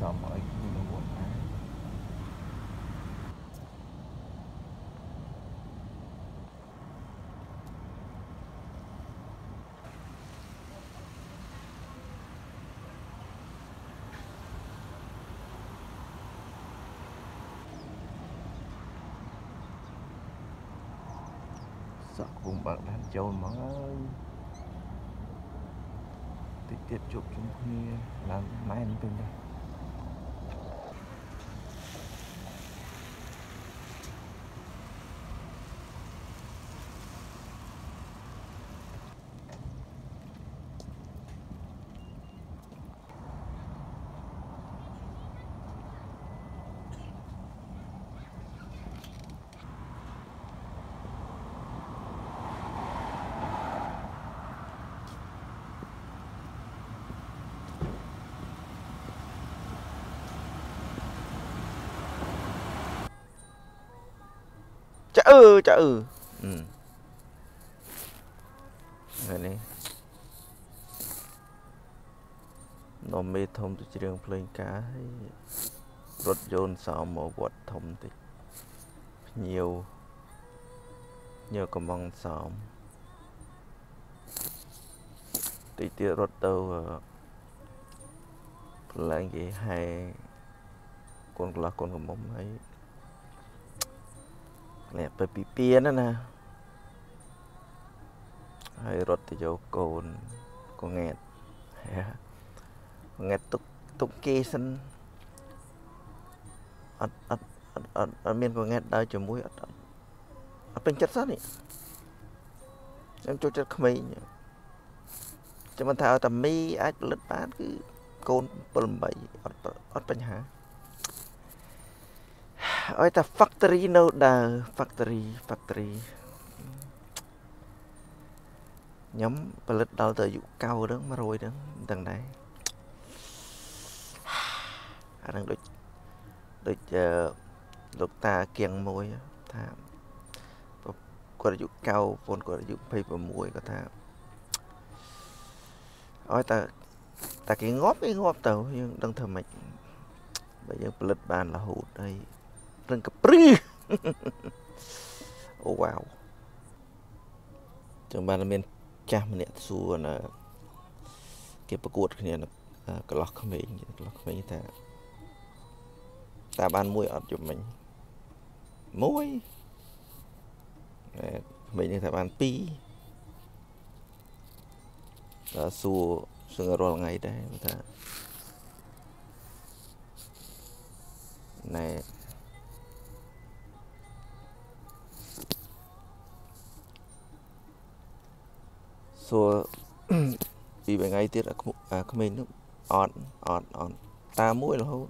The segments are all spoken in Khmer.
សំឲ្យខ្ញុំវត្តដែរសក់គុំបើកដានចូល អើយតិចទៀតជួបជុំគ្នាឡើងម៉ែនទៅនេះចាអឺចាអឺហ្នឹងនេះនំមេធំទៅជ្រៀងភ្លេងការហើយរថយន្តសោមមកវត្តធំតិចភ្ញៀវញើកំងសោមតិចទៀតរត់ទៅកន្លែងគេហែកូនកន្លោះកូនកំមុំហើយ នេះទៅពីពៀនណាហើយរត់ទៅយកកូនកងែតងែតទុកទុកគេសិនអត់អត់អត់អត់អត់មានកងែតដើរជាមួយអត់អត់ពេញចិត្តសោះនេះខ្ញុំចូលចិត្តក្មេងចាំមិនថាឲ្យតាមីអាចផលិតបានគឺកូន7 8អត់អត់បញ្ហា ឲ្យតែ factory នៅដើរ factory factory ខ្ញុំផលិតដល់ទៅអាយុ9ហ្នឹង100ហ្នឹងមិនដឹងដែរអាហ្នឹងដូចដូចលោកតាគៀងមួយថាគាត់អាយុ9ពូនគាត់អាយុ26គាត់ថាឲ្យតែតែគេងាប់គេងាប់ទៅយើងដឹងធ្វើម៉េចបើយើងផលិតបានរហូតហើយ រឹងកព្រឺអូវ៉ាវចឹងបានមានចាស់ម្នាក់សួរណាគេប្រកួតគ្នាកន្លោះក្មេងកន្លោះក្មេងថាតាបានមួយអត់យំមិញមួយក្មេងនេះថាបាន2ដល់សួរសឹងរាល់ថ្ងៃដែរថាណែ សួរពីថ្ងៃទៀតអាក្មេងនោះអត់អត់អត់តាមួយរហូត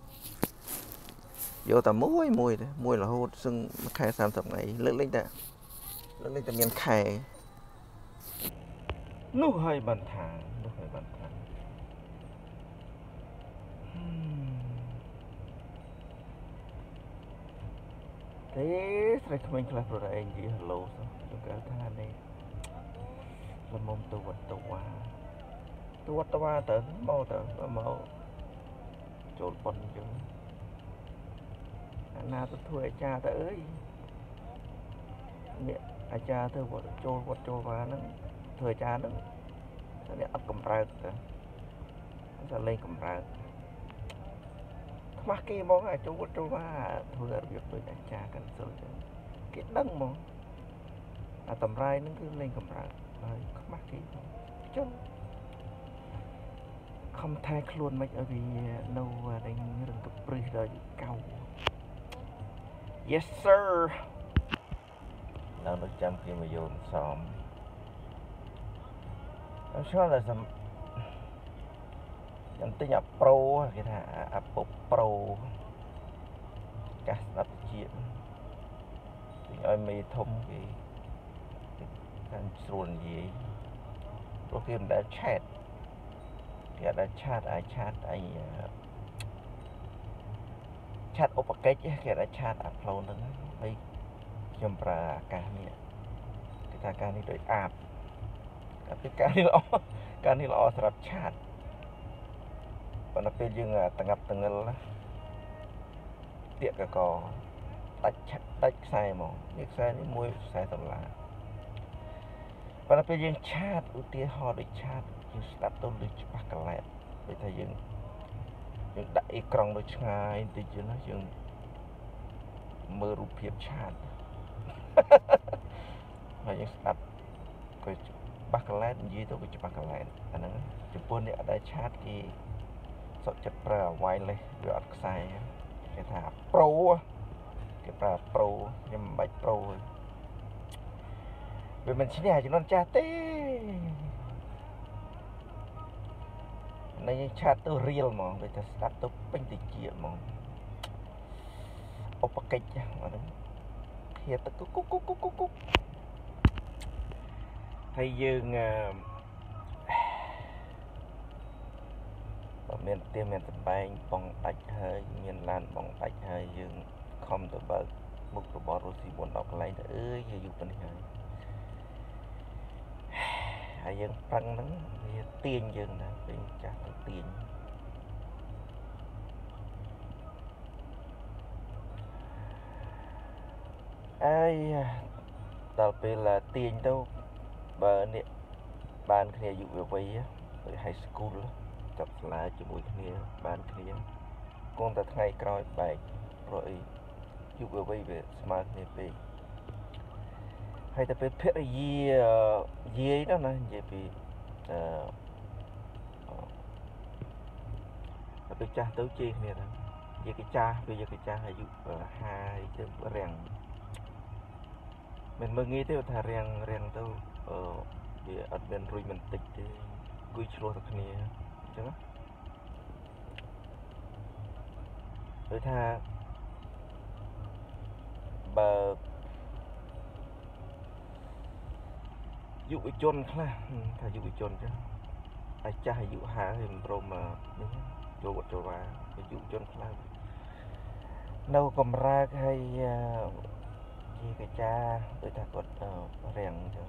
យកតែមួយមួយទេមួយរហូតសឹងមួយខែ30ថ្ងៃលើកលែងតែលើកលែងតែមានខែនោះហើយបានថានោះហើយបានថាទេស្រីក្មេងខ្លះប្រដេញនិយាយ hello សោះទៅគេថានេះ ល្មមទៅវត្តទៅវ៉ាទៅវត្តទៅវ៉ាទៅមកទៅមកចូលប៉ុនអញ្ចឹងអាណាទៅធ្វើអាចារ្យទៅអើយនេះអាចារ្យទៅវត្តចូលវត្តចូលវ៉ាហ្នឹងធ្វើអាចារ្យហ្នឹងតែនេះអត់កំរើកទៅតែលេងកំរើកខ្មាស់គេហ្មងអាចូលវត្តចូលវ៉ាធ្វើរបៀបដូចអាចារ្យកាន់សិលចឹងគេដឹងហ្មងអាតម្រាយហ្នឹងគឺលេងកំរើក ហើយខ្មាស់គេចុះខំថែខ្លួនមិនឲ្យវានៅរឹងរឹងកព្រឹសដល់កៅ Yes sir ដល់នៅចាំគេមកយកសំអត់ឆ្លងតែសំខ្ញុំទិញអាប្រូគេថាអាពុកប្រូកាសស្ដាប់ជាតិទិញឲ្យមេធំគេ កាន់ស្រួលនិយាយព្រោះគេមិនដែលឆែតគេអត់ដែលឆាតអាចឆាតអីឆាតឧបកិច្ចគេអត់ដែលឆាតអាផ្លូវហ្នឹងហើយខ្ញុំប្រើអាកាសនេះគេថាការនេះដូចអាបតែពីការនេះល្អការនេះល្អសម្រាប់ឆាតប៉ុន្តែពេលយើងតងាប់តងិលណាទៀកកកដាច់ដាច់ខ្សែហ្មងនេះខ្សែនេះមួយខ្សែដុល្លារ ប៉ុន្តែពេលយើងឆាតឧទាហរណ៍ដូចឆាតយើងស្ដាប់ទៅដូចច្បាស់កឡែតដូចថាយើងយើងដាក់អេក្រង់ដូចឆ្ងាយបន្តិចណាយើងមើលរូបភាពឆាតហើយយើងស្ដាប់ក៏ច្បាស់កឡែតនិយាយទៅក៏ច្បាស់កឡែតអាហ្នឹងចំពោះអ្នកដែលឆាតគេសុខចិត្តប្រើអវ៉ៃលេសវាអត់ខ្សែគេថាប្រូគេប្រើប្រូខ្ញុំមិនបាច់ប្រូ វាមិនឈ្នះជំនាន់ចាស់ទេនេះឆាតទៅរៀលហ្មងវាថាស្ដាប់ទៅពេញតិចហ្មងឧបកិច្ចហ្នឹងធៀបទៅគុកគុកគុកគុកគុកហើយយើងបើមានទៀមានតំបែងបងដាច់ហើយមានឡានបងដាច់ហើយយើងខំទៅបើកមុខរបររស់ស៊ី4 10កន្លែងទៅអើយយូរប៉ុណ្នេះហើយ ហើយយើងប្រឹងហ្នឹងវាទាញយើងណាពេលចាស់ទៅទាញអើយដល់ពេលទាញទៅបើនេះបានគ្នាយុវវ័យទៅ high school ចាប់ស្លាជាមួយគ្នាបានគ្នាគង់តែថ្ងៃក្រោយបែកព្រោះអីយុវវ័យវាស្មើគ្នាពេក ហើយតែពេលភរិយាយាយនោះណានិយាយពីអឺទៅចាស់ទៅជេរគ្នាទៅយាយកចាស់វាយាយកចាស់អាយុ50ទៅរាំងមិនមើងងាយទេថារាំងរាំងទៅអឺវាអត់មានរួយមិនតិចទេគួយឆ្លោះទៅគ្នាអញ្ចឹងដូចថាបើ យុវជនខ្លះថាយុវជនចឹងតែចាស់អាយុ50ហើយមិនព្រមនេះចូលវត្តចូលវាយុវជនខ្លះនៅកំរើកហើយជាកាចាដូចថាគាត់រាំងចឹង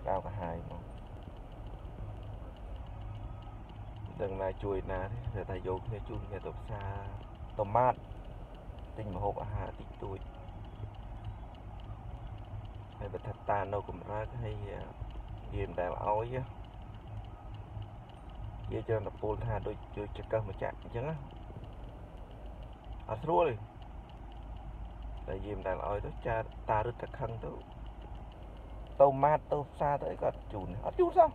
ក្តៅកាហាយមកដឹងណាជួយណាទេតែយកគ្នាជូនគ្នាទៅផ្សារតូម៉ាតទិញម្ហូបអាហារតិចតួច ហើយបើថាតានៅកំរើកហើយយាមដែលឲ្យយាយច្រើនតពូលថាដូចជួយចកឹះមកចាក់អញ្ចឹងណាអត់ស្រួលទេតែយាមដែលឲ្យទៅចាតារឹតតែខឹងទៅទៅម៉ាតទៅផ្សារទៅអីគាត់ជូនអត់ជូនសោះ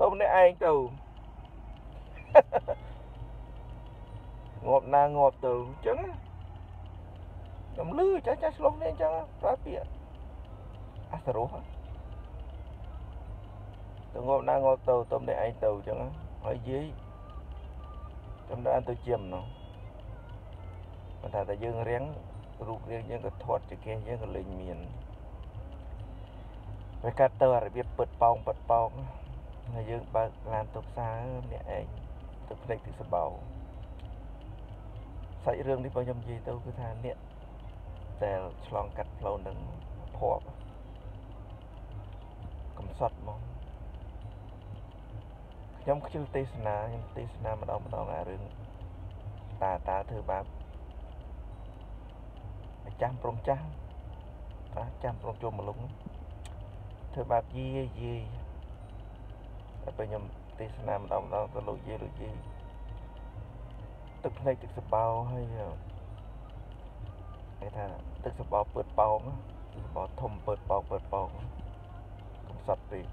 ទៅម្នាក់ឯងទៅងាប់ណាងាប់ទៅអញ្ចឹង ខ្ញុំលឺចាស់ចាស់ឆ្លោះនេះអញ្ចឹងប្រើពាក្យអសរោះទៅងាប់ណាងាប់ទៅទៅម្នាក់ឯងទៅអញ្ចឹងហើយយាយចំដើទៅជាម្នោះប៉ុន្តែតែយើងរៀងរូបរាងយើងក៏ធាត់ចកេះយើងក៏លេងមានវាកាត់ទៅរបៀបពឹតប៉ោងពឹតប៉ោងហើយយើងបើកឡានទៅផ្សារម្នាក់ឯងទៅផ្លេចទីសបោសាច់រឿងនេះបើខ្ញុំនិយាយទៅគឺថាអ្នក ដែលឆ្លងកាត់ផ្លូវនឹងភ័ព្វកំសត់មកខ្ញុំខ្ជិលទេសនាខ្ញុំទេសនាម្ដងម្ដងអារឿងតាតាធ្វើបាបអាចាស់ព្រមចាស់តាចាស់ព្រមចូលមកលុងធ្វើបាបយាយយាយតែពេលខ្ញុំទេសនាម្ដងម្ដងទៅលោកយាយលោកយាយទឹកភ្នែកទឹកសបោហើយ គេថាទឹកសបោពើតប៉ោងទឹកសបោធំពើតប៉ោងពើតប៉ោងកំសត់ពេក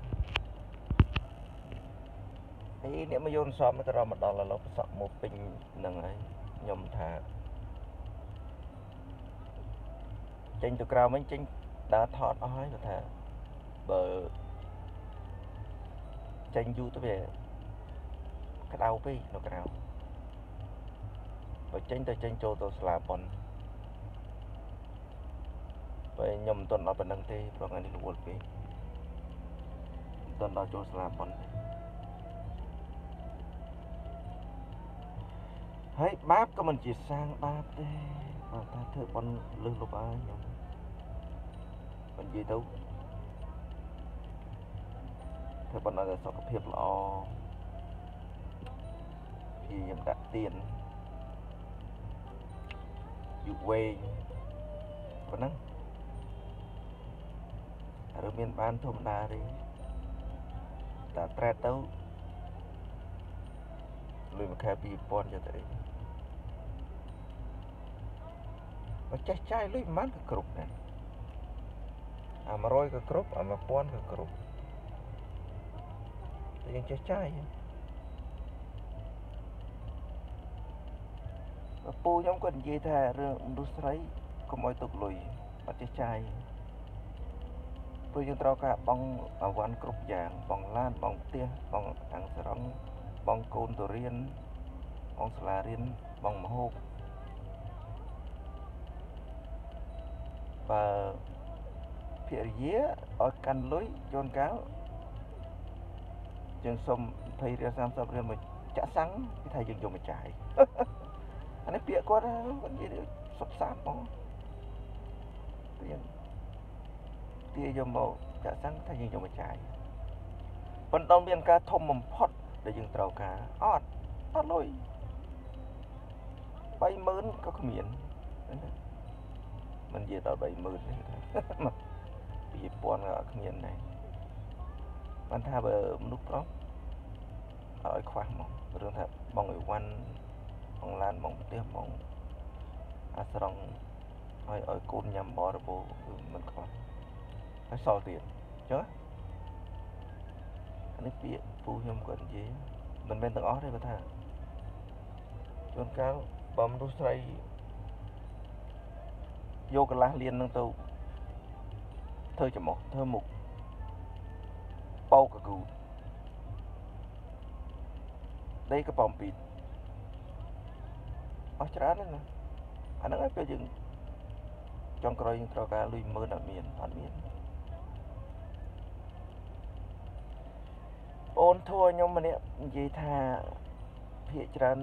អីអ្នកមកយន្តសមទៅរមដល់ឥឡូវប្រសក់មកពេញហ្នឹងហើយខ្ញុំថាចេញទៅក្រៅវិញចេញដើរថតអស់ហើយគាត់ថាបើចេញយូរទៅវាក្តៅពេកនៅក្រៅបើចេញទៅចេញចូលទៅស្លាប៉ុន បើខ្ញុំមិនទាន់ដល់ប៉ុណ្្នឹងទេព្រោះថ្ងៃនេះរវល់ពេកមិនទាន់ដល់ចូលស្លាប៉ុនទេហើយបាបក៏មិនជាសាងបាបទេបើថាធ្វើប៉ុនលឹះលុបហើយខ្ញុំមិននិយាយទៅធ្វើប៉ុណ្ណឹងតែសុខភាពល្អព្យាយាមដាក់ទៀនយូរវែងប៉ុណ្ណឹង ឬមានបានធម្មតាទេតែត្រែតទៅលុយមួយខែ2000ចុះទៅបើចេះចាយលុយប្រហែលក៏គ្រប់ដែរអា100ក៏គ្រប់អា1000ក៏គ្រប់តែយើងចេះចាយពូខ្ញុំគាត់និយាយថារឿងមនុស្សស្រីកុំឲ្យទុកលុយអត់ចេះចាយ ព្រោះយើងត្រូវការបងអវ័នគ្រប់យ៉ាងបងឡានបងផ្ទះបងអាំងសរងបងកូនទៅរៀនបងសាលារៀនបងមហូបបើភរិយាឲ្យកាន់លុយជួនកាលយើងសុំ20រៀល30រៀលមកចាក់សាំងគេថាយើងយកមកចាយអានេះពាក្យគាត់គាត់និយាយសុបសាបហ្មងយើង ទាយកមកចាក់សាំងថាយើងយកមកចាយប៉ុន្តែមានការធំបំផុតដែលយើងត្រូវការអត់អត់លុយ30000ក៏គ្មានមិននិយាយដល់30000ទេ2000ក៏អត់គ្មានដែរបានថាបើមនុស្សប្រុសអត់ឲ្យខ្វះមករឿងថាបងអីវ៉ាន់បងឡានបងផ្ទះបងអាស្រង់ឲ្យឲ្យកូនញ៉ាំបរិបូរមិនខ្វះ ហើយសល់ទៀតចុះអានេះពាក្យពូខ្ញុំគាត់និយាយមិនមែនទាំងអស់ទេគាត់ថាជួនកាលបើមនុស្សស្រីយកកន្លះលាននឹងទៅធ្វើចំោះធ្វើមុខបោកកគូដីកប៉ំពីតអស់ច្រើនណាស់អាហ្នឹងឯងពេលយើងចុងក្រោយយើងត្រូវការលុយ10000អត់មានអត់មាន អូនធัวខ្ញុំម្នាក់និយាយថាភាកច្រើន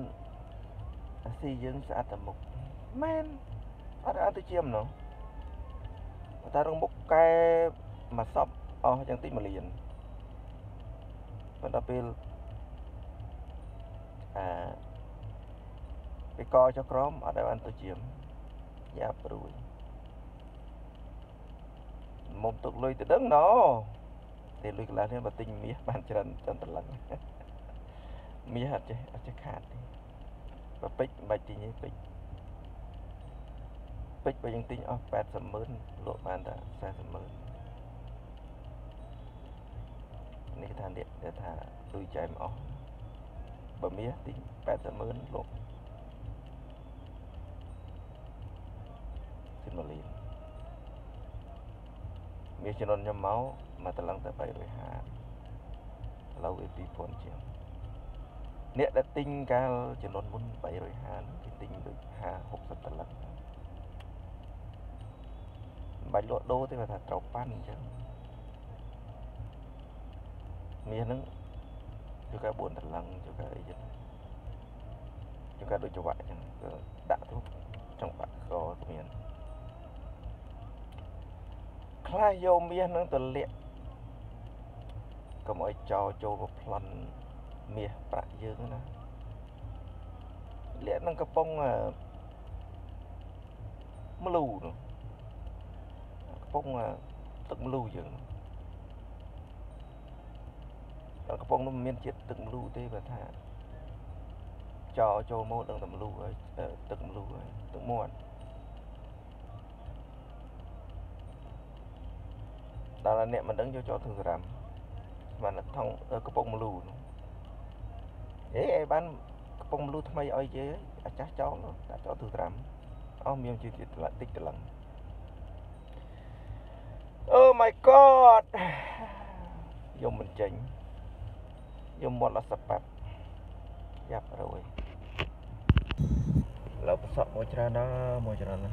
អាស៊ីយើងស្អាតតែមុខមែនអត់អត់ទៅជាម្នោះតែរងមុខកែមួយសពអស់យ៉ាងតិច1លានប៉ុន្តែពេលអាពេលកចុះក្រមអត់ដែលបានទៅជាមយ៉ាប់រួយមុំទុកលុយទៅដឹងណោ តែលុយកន្លះនេះបើទិញមាសបានច្រើនចន្ទលឹងមាសអត់ចេះអត់ចេះខាតទេបើពេជ្រមិនបាច់ទិញទេពេជ្រពេជ្របើយើងទិញអស់80ម៉ឺនលក់បានតែ40ម៉ឺននេះគេថានេះគេថាលុយចែកមិនអស់បើមាសទិញ80ម៉ឺនលក់ជំនលីមាសចំនួនខ្ញុំមក មកតឡឹងតែ350ឥឡូវវា2000ជាងអ្នកដែលទិញកាលចំនួនមុន350គេទិញដូច50 60តឡឹងមិនបាច់លក់ដូរទេគាត់ថាត្រូវប៉ាន់អញ្ចឹងមាសហ្នឹងជួកា4តឡឹងជួកាអីចឹងជួកាដូចច្រវាក់អញ្ចឹងគឺដាក់ទៅចង់បាក់កគ្មានខ្លះយកមាសហ្នឹងទៅលាក់ កុំឲ្យចោចូលប្រប្លន់មាសប្រាក់យើងណាលាក់នឹងកំប៉ុងមលូនោះកំប៉ុងទឹកម្លូយើងតែកំប៉ុងនោះមិនមានជាតិទឹកម្លូទេបើថាចោចូលមកដឹងតែម្លូហើយទឹកម្លូហើយទឹកមាត់ដល់អ្នកមិនដឹងយកចូលធ្វើសារ៉ាំ ស្មានថងកំប៉ុងមលូអេអេបានកំប៉ុងមលូថ្មីឲ្យគេអាចាស់ចោលដាក់ចោលធ្វើសារ៉ាំអស់មានជាតិចតឡឹង Oh my god យំមិនចេញយំមាត់អត់សប៉ាប់យ៉ាប់រួយឡើប្រសក់មួយច្រើនណាមួយច្រើនណា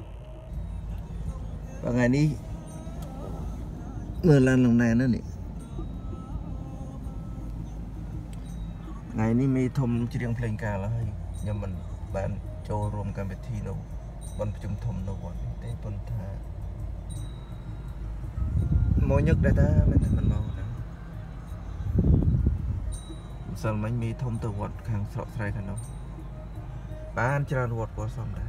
ថ្ងៃនេះមើលឡានលំណែននេះ ថ្ងៃនេះមេធំច្រៀងភ្លេងការហើយខ្ញុំមិនបានចូលរួមកម្មវិធីនៅបនប្រជុំធំនៅវត្តនេះទេប៉ុន្តែមកញឹកដែរតាមិនមិនមកណាសិលមិញមីធំទៅវត្តខាងស្រុកស្រែខាងនោះបានច្រើនវត្តពណ៌សមដែរ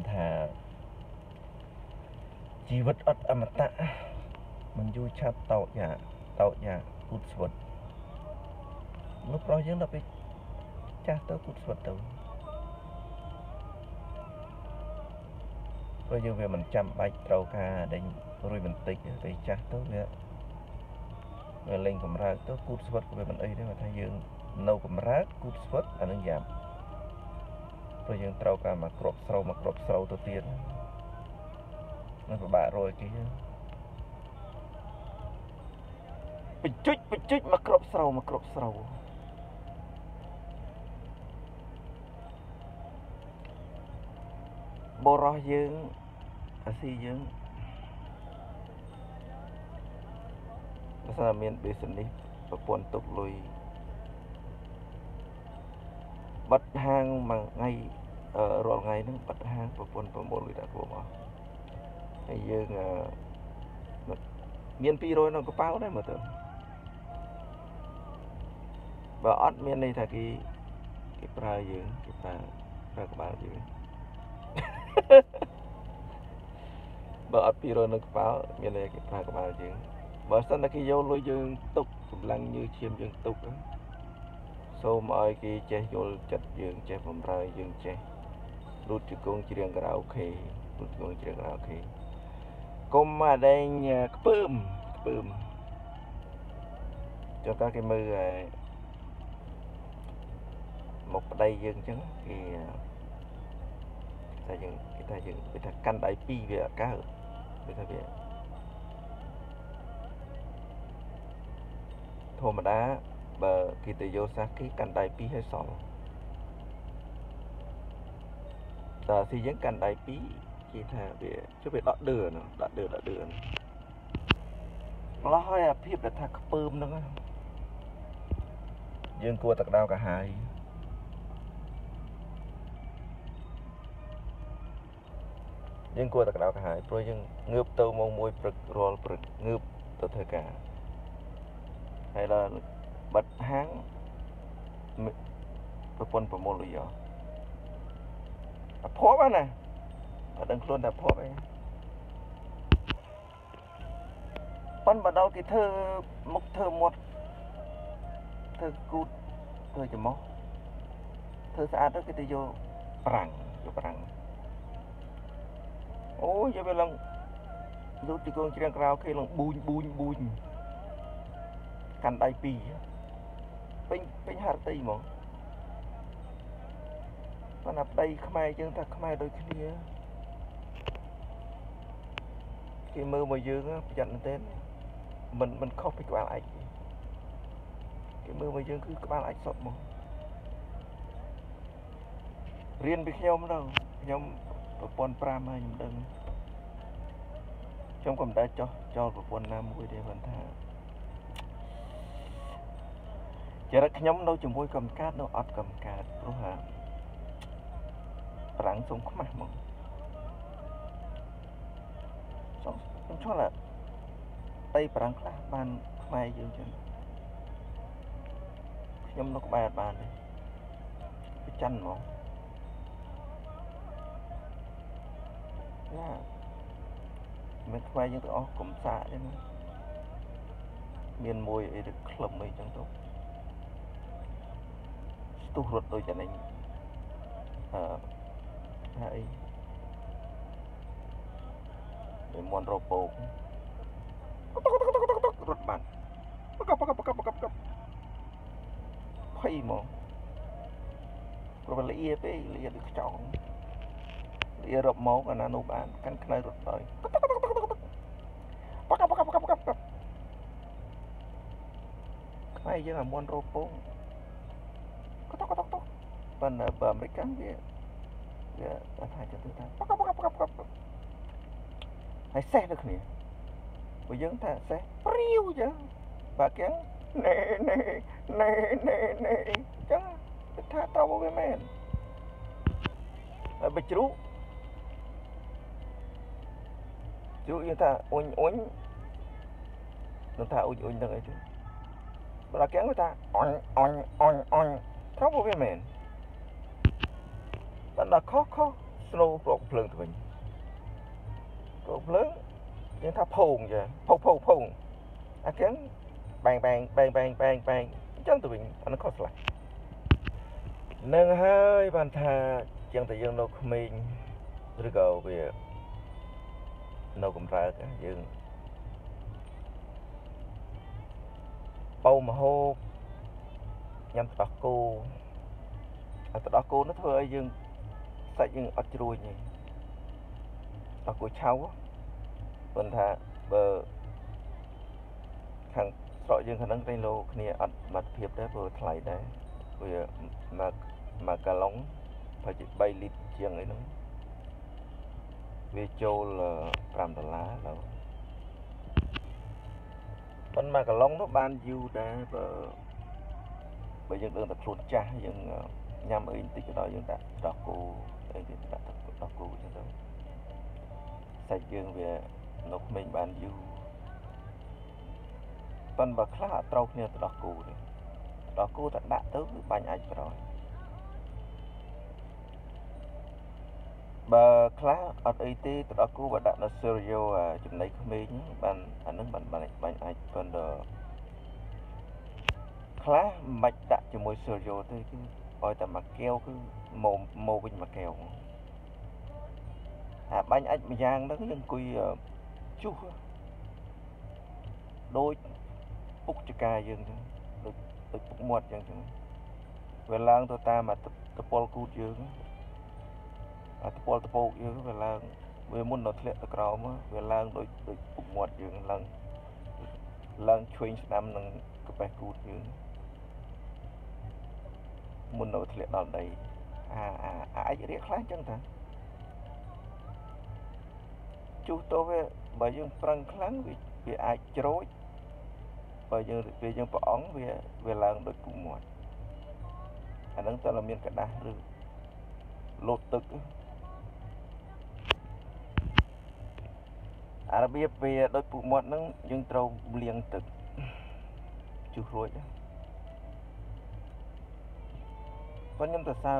បានថាជីវិតអត់អមតៈមិនយូរឆាប់តោកយ៉ាតោកយ៉ាគូតស្វិតនោះប្រុសយើងដល់ពេលចាស់ទៅគូតស្វិតទៅព្រោះយើងវាមិនចាំបាច់ត្រូវការដេញរួយបន្តិចទៅចាស់ទៅវាវាលេងកម្រើកទៅគូតស្វិតក៏វាមិនអីដែរថាយើងនៅកម្រើកគូតស្វិតអានឹងយ៉ាប់ ព្រោះយើងត្រូវការមកគ្របស្រូវមកគ្របស្រូវទៅទៀតនឹងពិបាករយគេបញ្ជុចបញ្ជុចមកគ្របស្រូវមកគ្របស្រូវបរោះយើងអាស៊ីយើងបើសិនមាន business ប្រព័ន្ធទុកលុយ បិទហាងមួយថ្ងៃរាល់ថ្ងៃហ្នឹងបិទហាងប្រពន្ធប្រមូលលុយដាក់ខ្លួនមកហើយយើងមាន200ក្នុងកប៉ាល់ដែរមើលទៅបើអត់មានន័យថាគេគេប្រើយើងគេប្រើប្រើក្បាលយើងបើអត់200នៅក្បាលមានន័យគេប្រើក្បាលយើងបើសិនតែគេយកលុយយើងទុកកម្លាំងញើឈាមយើងទុក សូមឲ្យគេចេះយល់ចិត្តយើងចេះបំរើយើងចេះលូតជង្គង់ច្រៀងខារ៉ាអូខេលូតជង្គង់ច្រៀងខារ៉ាអូខេកុំអាដែងខ្ពើមខ្ពើមចុះតើគេមើលមកប្តីយើងអញ្ចឹងគេថាយើងគេថាយើងគេថាកាន់ដៃពីរវាអត់កើតគេថាវាធម្មតា បើគេទៅយកសាសគេកាន់ដៃពីរឲ្យសល់តើស៊ីយើងកាន់ដៃពីរគេថាវាជិះវាដកដឿហ្នឹងដកដឿដកដឿម្លោះហើយអាភាពដែលថាខ្ពើមហ្នឹងយើងគួរតែក្តៅកាហាយយើងគួរតែក្តៅកាហាយព្រោះយើងងើបទៅម៉ោង1ព្រឹករាល់ព្រឹកងើបទៅធ្វើការហើយដល់ បិទហាងប្រពន្ធប្រមូលលុយអាភ័ព្វណាអត់ដឹងខ្លួនតែភ័ព្វអីប៉ុនបដលគេធ្វើមុខធ្វើមាត់ធ្វើគូតធ្វើច្រមុះធ្វើស្អាតទៅគេទៅយកប្រាំងយកប្រាំងអូយយកវាឡើងលូតទីកងច្រៀងក្រៅគេឡើងប៊ូញប៊ូញប៊ូញកាន់ដៃពីរ ពេញពេញហរតីហ្មងប៉ុន្តែប្តីខ្មែរយើងថាខ្មែរដូចគ្នាគេមើលមកយើងប្រយ័ត្នមែនទែនមិនមិនខុសពីក្បាលឯកគេមើលមកយើងគឺក្បាលឯកសុទ្ធមករៀនពីខ្ញុំទៅខ្ញុំប្រពន្ធ5ហើយខ្ញុំដឹងខ្ញុំក៏មិនដែលចោះចោលប្រពន្ធណាមួយទេប៉ុន្តែ ចរិតខ្ញុំនៅជាមួយកម្មការនៅអត់កម្មការព្រោះហាប្រាំងសុំខ្មាស់មកសុំខ្ញុំឆ្លល់តែប្រាំងខ្លះបានខ្មែរយើងចឹងខ្ញុំនៅក្បែរអត់បានទេប្រច័នហ្មងណាមិនខ្មែរយើងទាំងអស់កំសាកទេណាមានមួយអីទៅក្លឹមអីចឹងទៅ ស្ទុះរត់ដូចតែនេះអឺថាអីវាមន់រោពោករត់បាត់បកបកបកបកបកភ័យមកព្រោះលាអៀពេលាដូចខ្ចង់លារត់មកអាណានោះបានកាន់ខ្នៅរត់ទៅបកបកបកបកបកខ្មែរយើងអាមន់រោពោ កតកតកតកប៉ុន្តែបើអាមេរិកវាវាថាចិត្តទៅថាប៉កប៉កប៉កប៉កហើយសេះដូចគ្នាបើយើងថាសេះព្រាវចឹងបើកៀងណែណែណែណែណែចឹងទៅថាត្រូវវាមែនហើយបើជ្រូកជ្រូកយើងថាអ៊ុញអ៊ុញនឹងថាអ៊ុញអ៊ុញនឹងអីទៅបើកៀងវាថាអ៊ុញអ៊ុញអ៊ុញអ៊ុញ ត្រូវវាមែនតែដល់ខុសខុសស្នូប្រកភ្លើងទៅវិញប្រកភ្លើងយើងថាភោងចាភោភោភោងអាកៀងបែងបែងបែងបែងបែងបែងអញ្ចឹងទៅវិញអានោះខុសឆ្លាស់នឹងហើយបានថាជាងតែយើងនៅក្មេងឬក៏វានៅកម្រើកយើងបោមហូប ញ៉ាំទឹកដោះគោអាទឹកដោះគោនោះធ្វើឲ្យយើងសាច់យើងអត់ជ្រួញទេដោះគោឆៅប៉ុន្តែបើខាងស្រកយើងខាងហ្នឹងតែលោគ្នាអត់បាត់ភាពដែរព្រោះថ្លៃដែរវាមកមកកាឡុងប្រហែលជា3លីត្រជាងអីហ្នឹងវាចូល5ដុល្លារឡើយប៉ុន្តែកាឡុងនោះបានយូរដែរបើ បើយើងដឹងតែខ្លួនចាស់យើងញ៉ាំអីបន្តិចក៏ដល់យើងដាក់ដោះគោអីទៀតដាក់ដោះគោអញ្ចឹងទៅសាច់យើងវានៅក្មេងបានយូរប៉ុន្តែបើខ្លះអត់ត្រូវគ្នាទៅដោះគោទេដោះគោតែដាក់ទៅគឺបាញ់អាចប្រយបើខ្លះអត់អីទេទៅដល់គូបើដាក់នៅ cereal ចំណីក្មេងបានអានឹងបានបាញ់អាចប៉ុន្តែ ខ្លះមិនបាច់ដាក់ជាមួយ cereal ទេគឺឲ្យតែមួយកែវគឺម៉ូម៉ូវិញមួយកែវអាបាញ់អាចម្យ៉ាងហ្នឹងយើងអង្គុយជុះដូចពុកចកាយើងចឹងដូចដូចពុកមាត់ចឹងចឹងវាឡើងទៅតាមតពលគូតយើងអាតពលតពោកយើងវាឡើងវាមុនដល់ធ្លាក់ទៅក្រោមវាឡើងដូចដូចពុកមាត់យើងឡើងឡើងឆ្វេងស្ដាំនឹងកប៉េះគូតយើង មុននៅធ្លាក់ដល់ដីអាអាអាចរៀកខ្លះចឹងតាជុះទៅវាបើយើងប្រឹងខ្លាំងវាវាអាចជ្រោចបើយើងវាយើងប្រអងវាវាឡើងដូចគុំមាត់អានឹងតើមានក្រដាស់ឬលោតទឹកអារបៀបវាដូចពុកមាត់ហ្នឹងយើងត្រូវលាងទឹកជុះរួចណា ប៉ុន្តែខ្ញុំទៅសើ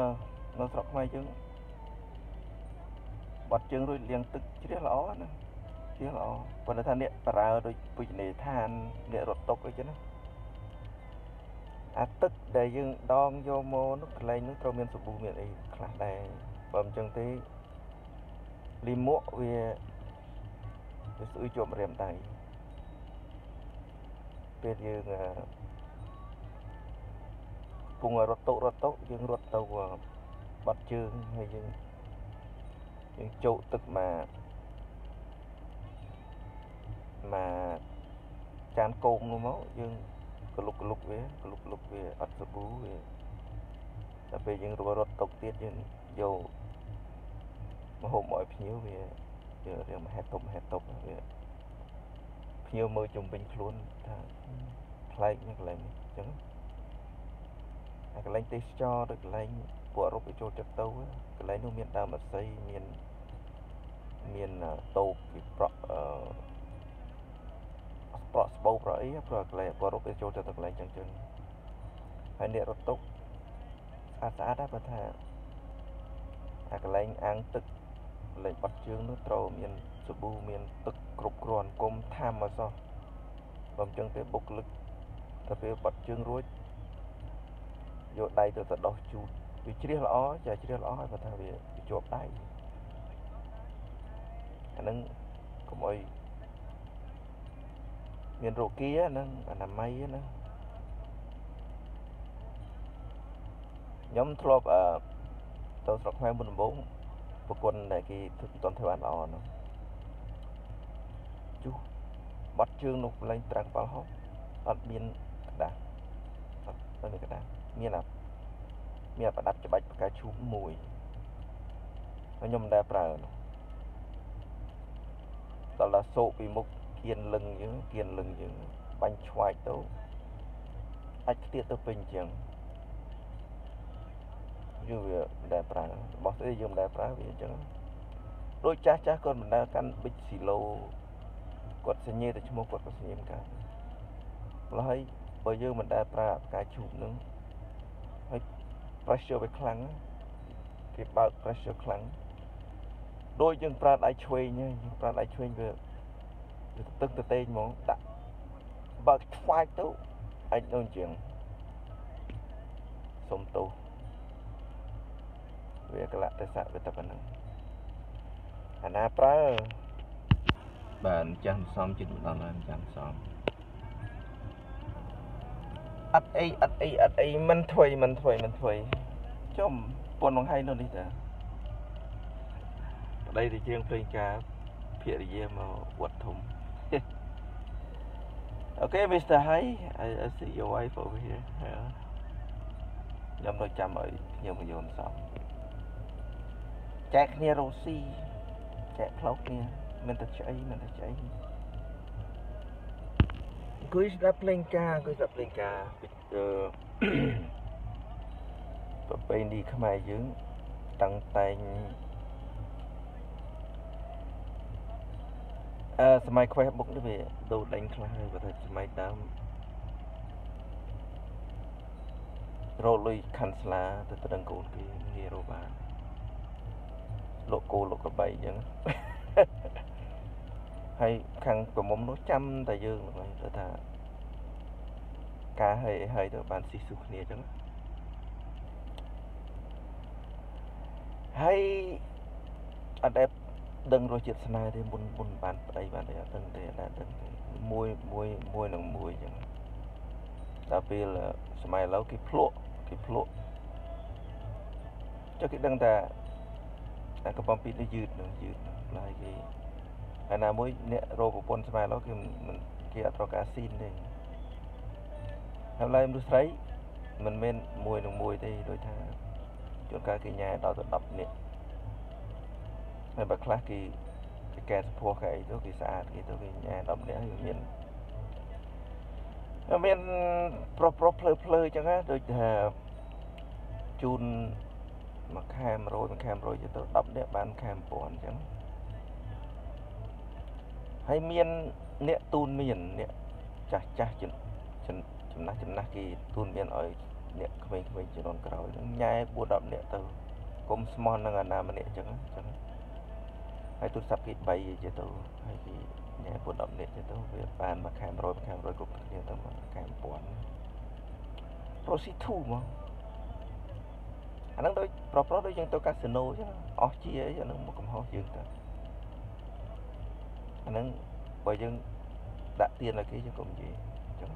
នៅស្រុកខ្មែរយើងបាត់ជើងរួចលាងទឹកជ្រះល្អណាជ្រះល្អប៉ុន្តែថាអ្នកប្រើដូចពុជនីឋានអ្នករត់តុកអីចឹងណាអាទឹកដែលយើងដងយកមកនោះកន្លែងនោះត្រូវមានសាប៊ូមានអីខ្លះដែរបើមិនចឹងទេលីមួកវាវាស្អុយជាប់រៀមដៃពេលយើង ពងរត់តុរត់តុយើងរត់ទៅបាត់ជើងហើយយើងយើងជោគទឹកមកមកចានគោមនោះមកយើងក្លុកក្លុកវាក្លុកក្លុកវាអត់សាប៊ូវាតែពេលយើងរត់តុកទៀតយើងយកមកហូបមកឲ្យភ្ញៀវវាវារៀងមហេតុបមហេតុបវាភ្ញៀវមើលជំវិញខ្លួនថាប្លែកនេះកន្លែងនេះអញ្ចឹងអា កន្លែងទេសចរទៅកន្លែងពួកអរុបទៅចូលចិត្តទៅកន្លែងនោះមានដើមអស័យមានមានតោកពីប្រក់អឺប្រក់ស្បូវប្រអីព្រោះកន្លែងពួកអរុបទៅចូលចិត្តទៅកន្លែងចឹងចឹងហើយអ្នករត់តុកស្អាតស្អាតដែរបើថាអាកន្លែងអាងទឹកលេងបាត់ជើងនោះត្រូវមានសាប៊ូមានទឹកគ្រប់គ្រាន់គុំថាមឲ្យសោះបើមិនចឹងទេបុកលឹកតែពេលបាត់ជើងរួច យកដៃទៅទៅដោះជូតវាជ្រះល្អចាជ្រះល្អហើយបើថាវាជាប់ដៃអាហ្នឹងកុំអុយមានរោគាហ្នឹងអនាម័យណាខ្ញុំធ្លាប់អឺទៅស្រុកខ្មែរមុនដំបូងប្រគុណដែលគេធ្វើមិនទាន់ធ្វើបានល្អនោះជុះបាត់ជើងនោះកន្លែងត្រាំងបាល់ហោះអត់មានក្តារអត់មានក្តារ មានអាមានប្រដាប់ច្បាច់ផ្កាឈូកមួយហើយខ្ញុំមិនដែលប្រើនោះដល់ដល់សោកពីមុខគៀនលឹងយើងគៀនលឹងយើងបាញ់ឆ្វាយទៅអាចខ្ទាតទៅពេញអញ្ចឹងយើងវាមិនដែលប្រើរបស់ស្អីយើងមិនដែលប្រើវាអញ្ចឹងដូចចាស់ចាស់គាត់មិនដែលកាន់ប៊ិចស៊ីឡូគាត់សញ្ញាទៅឈ្មោះគាត់ក៏សញ្ញាមិនកើតម្ល៉េះហើយបើយើងមិនដែលប្រើផ្កាឈូកនឹង ហើយ pressure វាខ្លាំងគេបើក pressure ខ្លាំងដូចយើងប្រើដៃឆ្វេងយើងប្រើដៃឆ្វេងវាវាទឹកទៅតេងហ្មងដាក់បើកខ្វាច់ទៅអាចដូចជាងសុំទោសវាកលៈទេសៈវាតែប៉ុណ្្នឹងអាណាប្រើបាទចាស់សំចិត្តម្ដងហើយចាស់សំ អត់អីអត់អីអត់អីមិនធ្វើមិនធ្វើមិនធ្វើចុំប៉ុនបង្ហាញនោះនេះតាប្តីទៅជាងភ្លេងការភរិយាមកវត្តធំ Okay Mr. Hay I, I see your wife over here ខ្ញុំនៅចាំឲ្យខ្ញុំមកយល់សំចែកគ្នារ៉ូស៊ីចែកផ្លូវគ្នាមិនទៅឆ្អីមិនទៅឆ្អី អង្គុយស្ដាប់ភ្លេងការអង្គុយស្ដាប់ភ្លេងការពីអឺប្រពៃណីខ្មែរយើងតាំងតែងអឺសម័យ Facebook នេះវាដូរដេញខ្លះហើយបើថាសម័យដើមរកលុយខាន់ស្លាទៅទៅដឹងកូនគេងាយរកបានលោកគោលោកក្របីអញ្ចឹង ហើយខាងប្រមុំនោះចាំតែយើងហ្នឹងទៅថាការហើយហើយទៅបានស៊ីស៊ូគ្នាអញ្ចឹងហើយអត់ដែលដឹងរសជាតិស្នេហ៍ទេមុនមុនបានប្តីបានទេអត់ដឹងទេអត់ដឹងទេមួយមួយមួយនឹងមួយអញ្ចឹងដល់ពេលសម័យឥឡូវគេភ្លក់គេភ្លក់ចុះគេដឹងថាអាកំប៉ុងពីនេះយឺតនឹងយឺតនឹងឡាយគេ ហើយណាមួយអ្នករោប្រពន្ធស្មែឡូគេមិនគេអត់ត្រូវការស៊ីនទេហើយឡើយមនុស្សស្រីមិនមែនមួយនឹងមួយទេដូចថាជួនកាលគេញ៉ែដល់ទៅ10នាក់ហើយបើខ្លះគេគេកែសពោះគេអីទៅគេស្អាតគេទៅគេញ៉ែ10នាក់ហើយមានមានប្រុសប្រុសភ្លើភ្លើអញ្ចឹងណាដូចថាជូនមួយខែ100មួយខែ100ទៅ10នាក់បានខែ1000អញ្ចឹង ហើយមានអ្នកទូនមានអ្នកចាស់ចាស់ចំណាស់ចំណាស់គេទូនមានឲ្យអ្នកក្មេងៗជំនាន់ក្រោយហ្នឹងញ៉ែ4 10នាក់ទៅគុំស្មោះនឹងអាណាម្នាក់អញ្ចឹងអញ្ចឹងហើយទូរស័ព្ទគេ3ទៅហើយគេញ៉ែ4 10នាក់ទៅវាបានមួយខែ100មួយខែ100គ្រប់គ្នាទៅមួយខែ1000 Proceed មកអាហ្នឹងដូចប្រុសប្រុសដូចយើងទៅកាស៊ីណូចឹងអស់ជាអីអាហ្នឹងមកកំហុសយើងទៅ អាហ្នឹងបើយើងដាក់ tiền ឲ្យគេយើងក៏និយាយចឹង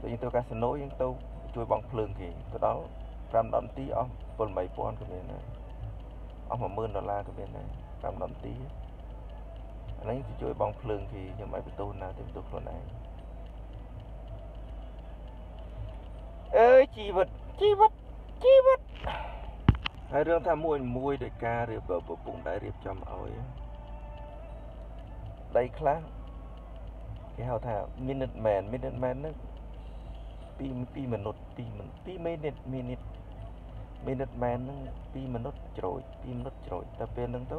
ដូចយើងទៅកាស៊ីណូយើងទៅជួយបងភ្លើងគេទៅដល់5 10នាទីអស់7 8000ក៏មានដែរអស់10000ដុល្លារក៏មានដែរ5 10នាទីអានេះទៅជួយបងភ្លើងគេខ្ញុំឲ្យបន្ទោសណាទៅបន្ទោសខ្លួនឯងអើយជីវិតជីវិតជីវិតហើយរឿងថាមួយមួយដោយការរៀបប្រពន្ធដែលរៀបចំឲ្យ ដីខ្លះគេហៅថា minute man minute man ហ្នឹងពី2មិនិត2មិនិត2 minute minute minute man ហ្នឹង2មិនិតជ្រោយ2មិនិតជ្រោយតែពេលហ្នឹងទៅ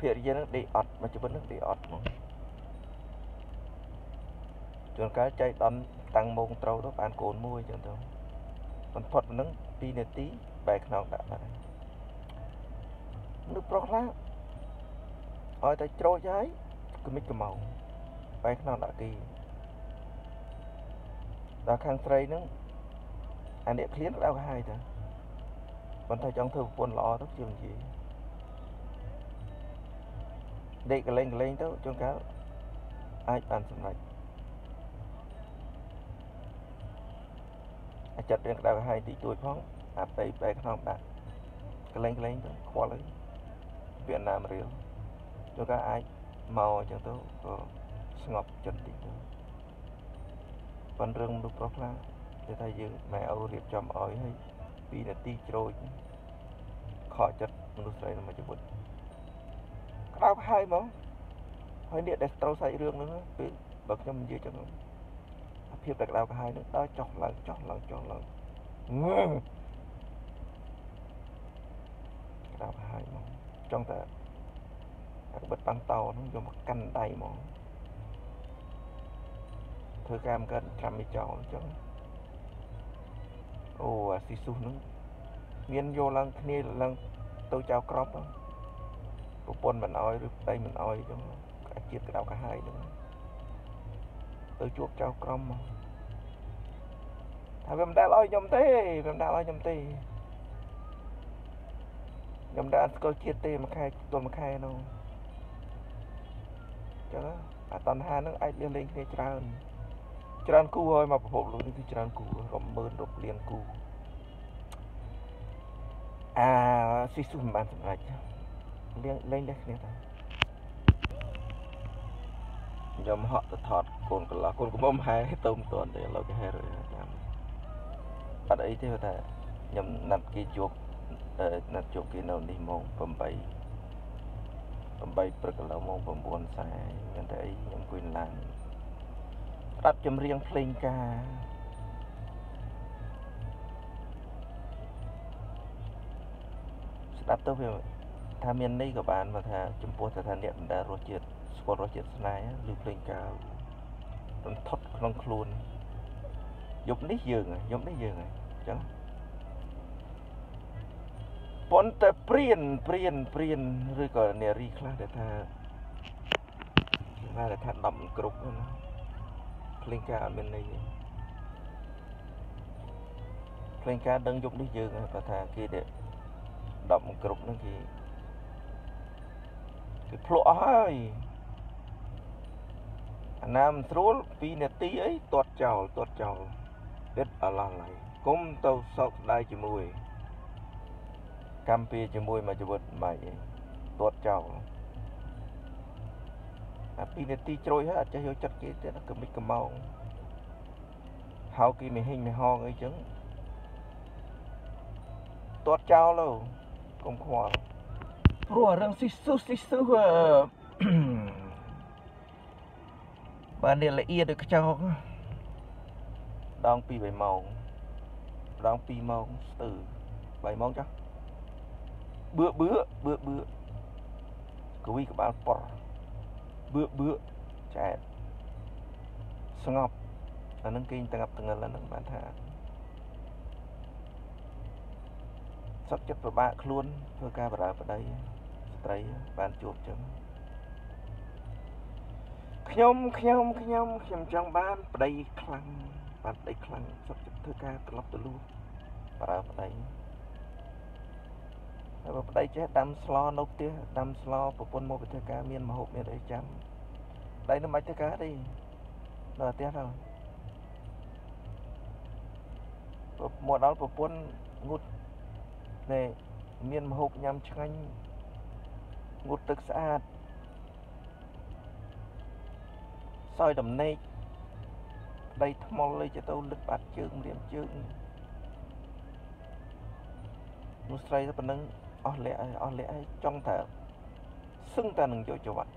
ភារយាហ្នឹងដេកអត់មកជីវិតហ្នឹងដេកអត់ហ្មងជួនកាលចៃដន់តាំងម៉ោងត្រូវទៅបានកូនមួយអញ្ចឹងទៅបន្ផុតប៉ុណ្ណឹង2នាទីបែរខ្នងដាក់បាត់ហើយមនុស្សប្រុសខ្លះ ឲ្យតែច្រូចហើយក្មិចកំងបែរខ្នងដាក់គីដល់ខាងស្រីហ្នឹងអានេះឃ្លានក្តៅក្រហាយទៅប៉ុន្តែចង់ធ្វើប្រពន្ធល្អទៅជានិយាយដេកកលេងកលេងទៅជួនកាលអាចបានសម្រេចអាចចាត់រឿងក្តៅក្រហាយតិចតួចផងអាបែបែខ្នងដាក់កលែងកលែងទៅខ្វល់ហើយវៀតណាមរៀល ចូលក៏អាចមកអញ្ចឹងទៅក៏ស្ងប់ចិត្តតិចទៅប៉ុន្តែរឿងមនុស្សប្រុសខ្លះគេថាយើងម៉ែឪរៀបចំឲ្យហើយ2នាទីជ្រោចខកចិត្តមនុស្សស្រីនឹងមកជីវិតក្តៅក្រហាយហ្មងហើយនេះដែលត្រូវសាច់រឿងហ្នឹងពេលបើខ្ញុំនិយាយចឹងអាភាពដែលក្តៅក្រហាយហ្នឹងដើរចុះឡើងចុះឡើងចុះឡើងងើក្តៅក្រហាយហ្មងចង់តែ អាក្បិតប៉ាំងតោហ្នឹងយកមកកាន់ដៃហ្មងធ្វើការមិនកើតចាំមិនចោលអញ្ចឹងអូអាស៊ីស៊ូហ្នឹងមានយកឡើងគ្នាឡើងទៅចៅក្របប្រពន្ធមិនអោយឬប្តីមិនអោយអញ្ចឹងអាជាតិក្តៅកាហាយហ្នឹងទៅជួបចៅក្រមមកថាវាមិនដែលឲ្យខ្ញុំទេវាមិនដែលឲ្យខ្ញុំទេខ្ញុំដែលអត់ស្គាល់ជាតិទេមួយខែទល់មួយខែនោះ ចឹងអាតណ្ហានឹងអាចលះលេងគ្នាច្រើនច្រើនគូហើយមកប្រភពលោកនេះគឺច្រើនគូរាប់ម៉ឺនរាប់លានគូអាស៊ីស៊ូមិនបានសម្រេចលេងលេងលះគ្នាទៅខ្ញុំហក់ទៅថតកូនកន្លោះកូនកំមុំហែទៅមិនទាន់ទេឥឡូវគេហែរើចាំអត់អីទេតែខ្ញុំណាត់គេជួបណាត់ជួបគេនៅនេះម៉ោង8 8ព្រឹកឥឡូវម៉ោង9:40មិនតែអីខ្ញុំអង្គុយឡានស្ដាប់ចម្រៀងភ្លេងការស្ដាប់ទៅវាថាមានន័យក៏បានមកថាចំពោះថាអ្នកបណ្ដារសជាតិស្គាល់រសជាតិស្នេហ៍ឬភ្លេងការរន្ធត់ក្នុងខ្លួនយប់នេះយើងយប់នេះយើងអញ្ចឹង ប៉ុន្តែព្រៀនព្រៀនព្រៀនឬក៏នារីខ្លះដែលថាគេថា10គ្រប់ណាភ្លេងការអត់មានន័យទេភ្លេងការដឹងយប់នេះយើងគាត់ថាគេដែល10គ្រប់ហ្នឹងគេគេភ្លក់អស់ហើយអាណាមិនស្រួល2នាទីអីទាត់ចោលទាត់ចោលដិតអឡោះឡៃគុំទៅសោកស្ដាយជាមួយ កម្មពីជាមួយមួយជីវិតមិនអីទាត់ចោលអាពីនាទីជ្រួយហើយអត់ចេះយកចិត្តគេទៀតកុំមិនកំងហៅគេមិនហិញមិនហងអីចឹងទាត់ចោលទៅកុំខ្វល់ព្រោះរឿងស៊ីស៊ូស៊ីស៊ូបាននេះល្អៀតដូចខ្ចោកដង2 3ម៉ោងដង2ម៉ោងស្ទើរ3ម៉ោងចុះ បឿបឿបឿបឿកវីក្បាលប៉ុរបឿបឿចែកស្ងប់អានឹងគេតងាប់តងិលអានឹងបានថាសុខចិត្តពិបាកខ្លួនធ្វើការបរាបដីស្ត្រីបានជួបចឹងខ្ញុំខ្ញុំខ្ញុំខ្ញុំចង់បានប្តីខ្លាំងបានប្តីខ្លាំងសុខចិត្តធ្វើការត្រឡប់ទៅលួប្រើប្តីហើយ បើប្តីចេះដាំស្លនៅផ្ទះដាំស្លប្រពន្ធមកពីធ្វើការមានមហូបមានអីចាំប្តីនឹងមិនធ្វើការទេនៅផ្ទះទៅមកដល់ប្រពន្ធងូតនេះមានមហូបញ៉ាំឆ្ងាញ់ងូតទឹកស្អាតសោយដំណេកដីថ្មល់លេចទៅលឹកបាត់ជើងរៀមជើងនោះស្រីទៅប៉ុណ្ណឹង អស់លះអស់លះហើយចង់តែសឹងតែនឹងយកចង្វាក់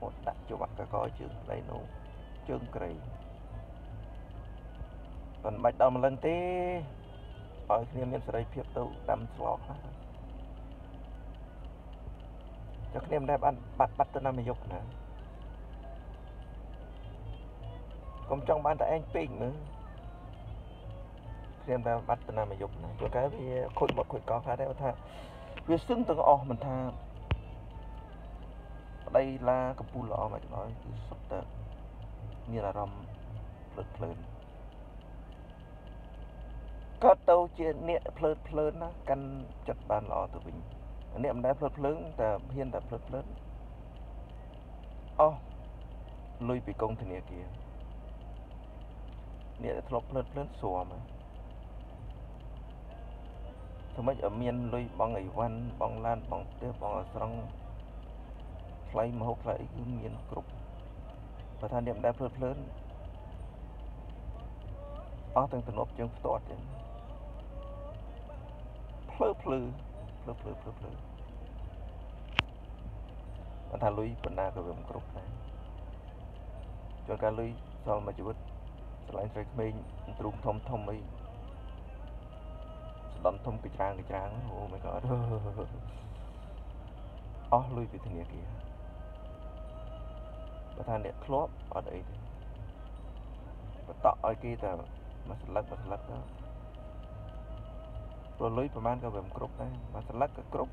មកដាក់ចង្វាក់កកជើងដៃនោះជើងក្រៃមិនបាច់ដល់ម្លឹងទេឲ្យគ្នាមានសេរីភាពទៅដាំស្លខ្លះចុះគ្នាមិនដែលបានបាត់បាត់ទៅណាមួយយប់ណាកុំចង់បានតែឯងពេកមើលខ្ញុំតែបាត់ទៅណាមួយយប់ណាព្រោះតែវាខូចមកខូចកោខ្លះដែរថា វាសឹងទាំងអស់មិនថាប្តីឡាកំពូលល្អមកដល់គឺសុទ្ធតែមានអារម្មណ៍ភ្លើតភ្លើនក៏ទៅជាអ្នកភ្លើតភ្លើនណាកាន់ចិត្តបានល្អទៅវិញអ្នកមិនដែលភ្លើតភ្លើនតែហ៊ានតែភ្លើតភ្លើនអស់លុយពីកងធនាគារអ្នកដែលធ្លាប់ភ្លើតភ្លើនស្រួមហ្នឹង ធ្វើម៉េចឲ្យមានលុយបងអីវ៉ាន់បងឡានបងផ្ទះបងអាស្រង់ថ្លៃមហូបថ្លៃអីគឺមានគ្រប់បើថាអ្នកមិនដែលភ្លើតភ្លើនអស់ទាំងទំនប់ជើងផ្ទាត់ចឹងភ្លឺភ្លឺភ្លឺភ្លឺភ្លឺភ្លឺបើថាលុយប៉ុណ្ណាក៏វាមិនគ្រប់ដែរជួនកាលលុយសល់មួយជីវិតឆ្លាញ់ស្រីក្មេងទ្រូងធំធំអីស្ដំធំកច្រាងកច្រាងអូ my god អស់លុយពីធនាគារបើថាអ្នកធ្លាប់អត់អីទេបន្តឲ្យគេតែមួយស្លឹកមួយស្លឹកទៅព្រោះលុយប្រហែលក៏វាមិនគ្រប់ដែរមួយស្លឹកក៏គ្រប់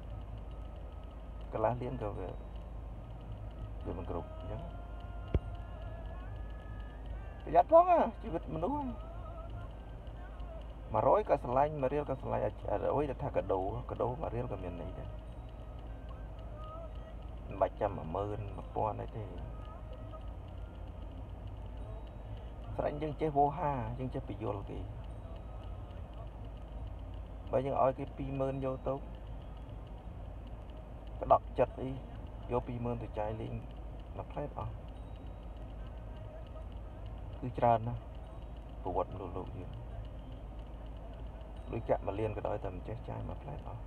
កន្លះលានក៏វាវាមិនគ្រប់អញ្ចឹងប្រយ័ត្នផងជីវិតមនុស្ស 100ក៏ស្រឡាញ់1រៀលក៏ស្រឡាញ់អ្វីដែលថាកដោកដោ1រៀលក៏មានន័យដែរមិនបាច់ចាំ10000 1000អីទេស្រេចយើងចេះវោហាយើងចេះបញ្យល់គេបើយើងឲ្យគេ20000យកទៅក្តប់ចិត្តអីយក20000ទៅចាយលេងមួយផ្លែតអស់គឺច្រើនណាស់ប្រវត្តិមនុស្សលោកយើង លុយចាក់មួយលានក៏ដោយតែមិនចេះចាយមួយផ្លែតអស់